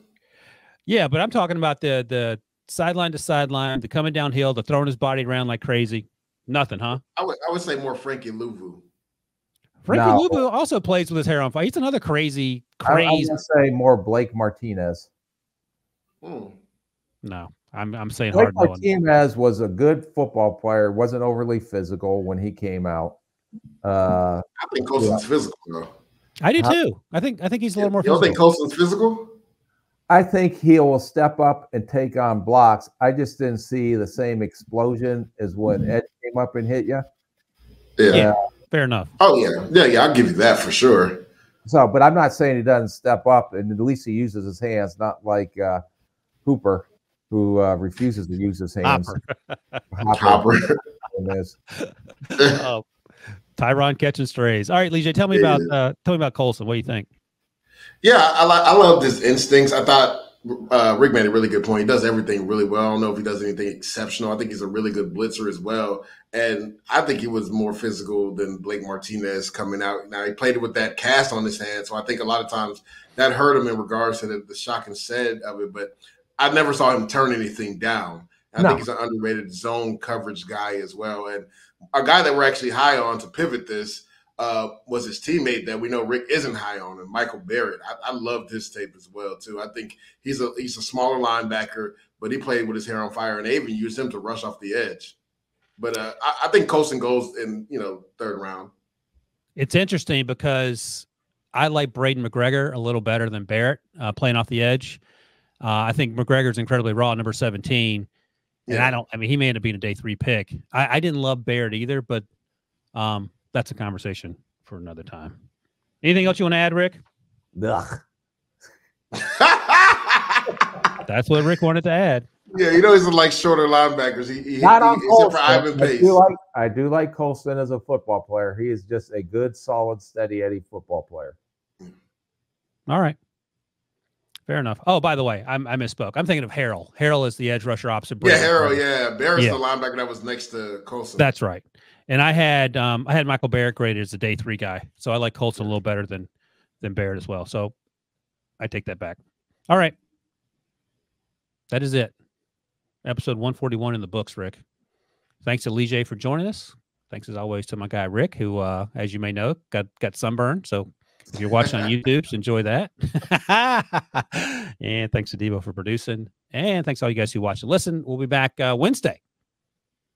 Speaker 1: yeah, but I'm talking about the the sideline to sideline, the coming downhill, the throwing his body around like crazy. Nothing, huh?
Speaker 3: I would I would say more Frankie Luvu.
Speaker 1: Frankie
Speaker 2: No.
Speaker 1: Luvu also plays with his hair on fire. He's another crazy,
Speaker 2: I, I'm
Speaker 1: crazy.
Speaker 2: say more Blake Martinez.
Speaker 3: Hmm.
Speaker 1: No, I'm I'm saying
Speaker 2: Blake
Speaker 1: hard no.
Speaker 2: Martinez was a good football player. wasn't overly physical when he came out. Uh,
Speaker 3: I think Colson's physical though.
Speaker 1: I do too. I think I think he's a
Speaker 3: You
Speaker 1: little more.
Speaker 3: don't think
Speaker 1: physical.
Speaker 3: Colson's physical?
Speaker 2: I think he will step up and take on blocks. I just didn't see the same explosion as when Ed came up and hit you.
Speaker 3: Yeah.
Speaker 1: Yeah. Fair enough.
Speaker 3: Oh yeah. Yeah, yeah, I'll give you that for sure.
Speaker 2: So, but I'm not saying he doesn't step up, and at least he uses his hands, not like uh, Hooper, who uh, refuses to use his hands.
Speaker 1: Hopper.
Speaker 2: Hopper.
Speaker 3: Hopper.
Speaker 2: it is.
Speaker 1: oh, Ty'Ron catching strays. All right, Lige, tell me about uh, tell me about Colson. What do you think?
Speaker 3: Yeah, I I love his instincts. I thought uh, Rick made a really good point. He does everything really well. I don't know if he does anything exceptional. I think he's a really good blitzer as well. And I think he was more physical than Blake Martinez coming out. Now he played it with that cast on his hand, so I think a lot of times that hurt him in regards to the, the shock and said of it. But I never saw him turn anything down. I
Speaker 2: No.
Speaker 3: think he's an underrated zone coverage guy as well. And a guy that we're actually high on to pivot this uh, was his teammate that we know Rick isn't high on, and Michael Barrett. I, I loved his tape as well too. I think he's a he's a smaller linebacker, but he played with his hair on fire, and they even used him to rush off the edge. But uh, I, I think Colson goes in you know third round.
Speaker 1: It's interesting because I like Braiden McGregor a little better than Barrett uh, playing off the edge. Uh, I think McGregor's incredibly raw, number seventeen, and
Speaker 3: Yeah.
Speaker 1: I don't. I mean, he may end up being a day three pick. I, I didn't love Barrett either, but um, that's a conversation for another time. Anything else you want to add, Rick?
Speaker 2: Ugh.
Speaker 1: That's what Rick wanted to add.
Speaker 3: yeah, you know he's like shorter linebackers. He, he,
Speaker 2: Not
Speaker 3: he-
Speaker 2: on
Speaker 3: except
Speaker 2: Colson. I do like I do like Colson as a football player. He is just a good, solid, steady Eddie football player.
Speaker 1: All right. Fair enough. Oh, by the way, I'm, I misspoke. I'm thinking of Harrell. Harrell is the edge rusher opposite.
Speaker 3: yeah,
Speaker 1: Braden
Speaker 3: Harrell. Yeah, Barrett's
Speaker 1: Yeah.
Speaker 3: the linebacker that was next to Colson.
Speaker 1: That's right. And I had um I had Michael Barrett graded as a day three guy. So I like Colson a little better than than Barrett as well. So I take that back. All right. That is it. Episode 141 in the books, Rick. Thanks to Lige for joining us. Thanks as always to my guy Rick, who uh, as you may know, got got sunburn. So if you're watching on YouTube, enjoy that. and thanks to Devo for producing. And thanks to all you guys who watch and listen. We'll be back uh, Wednesday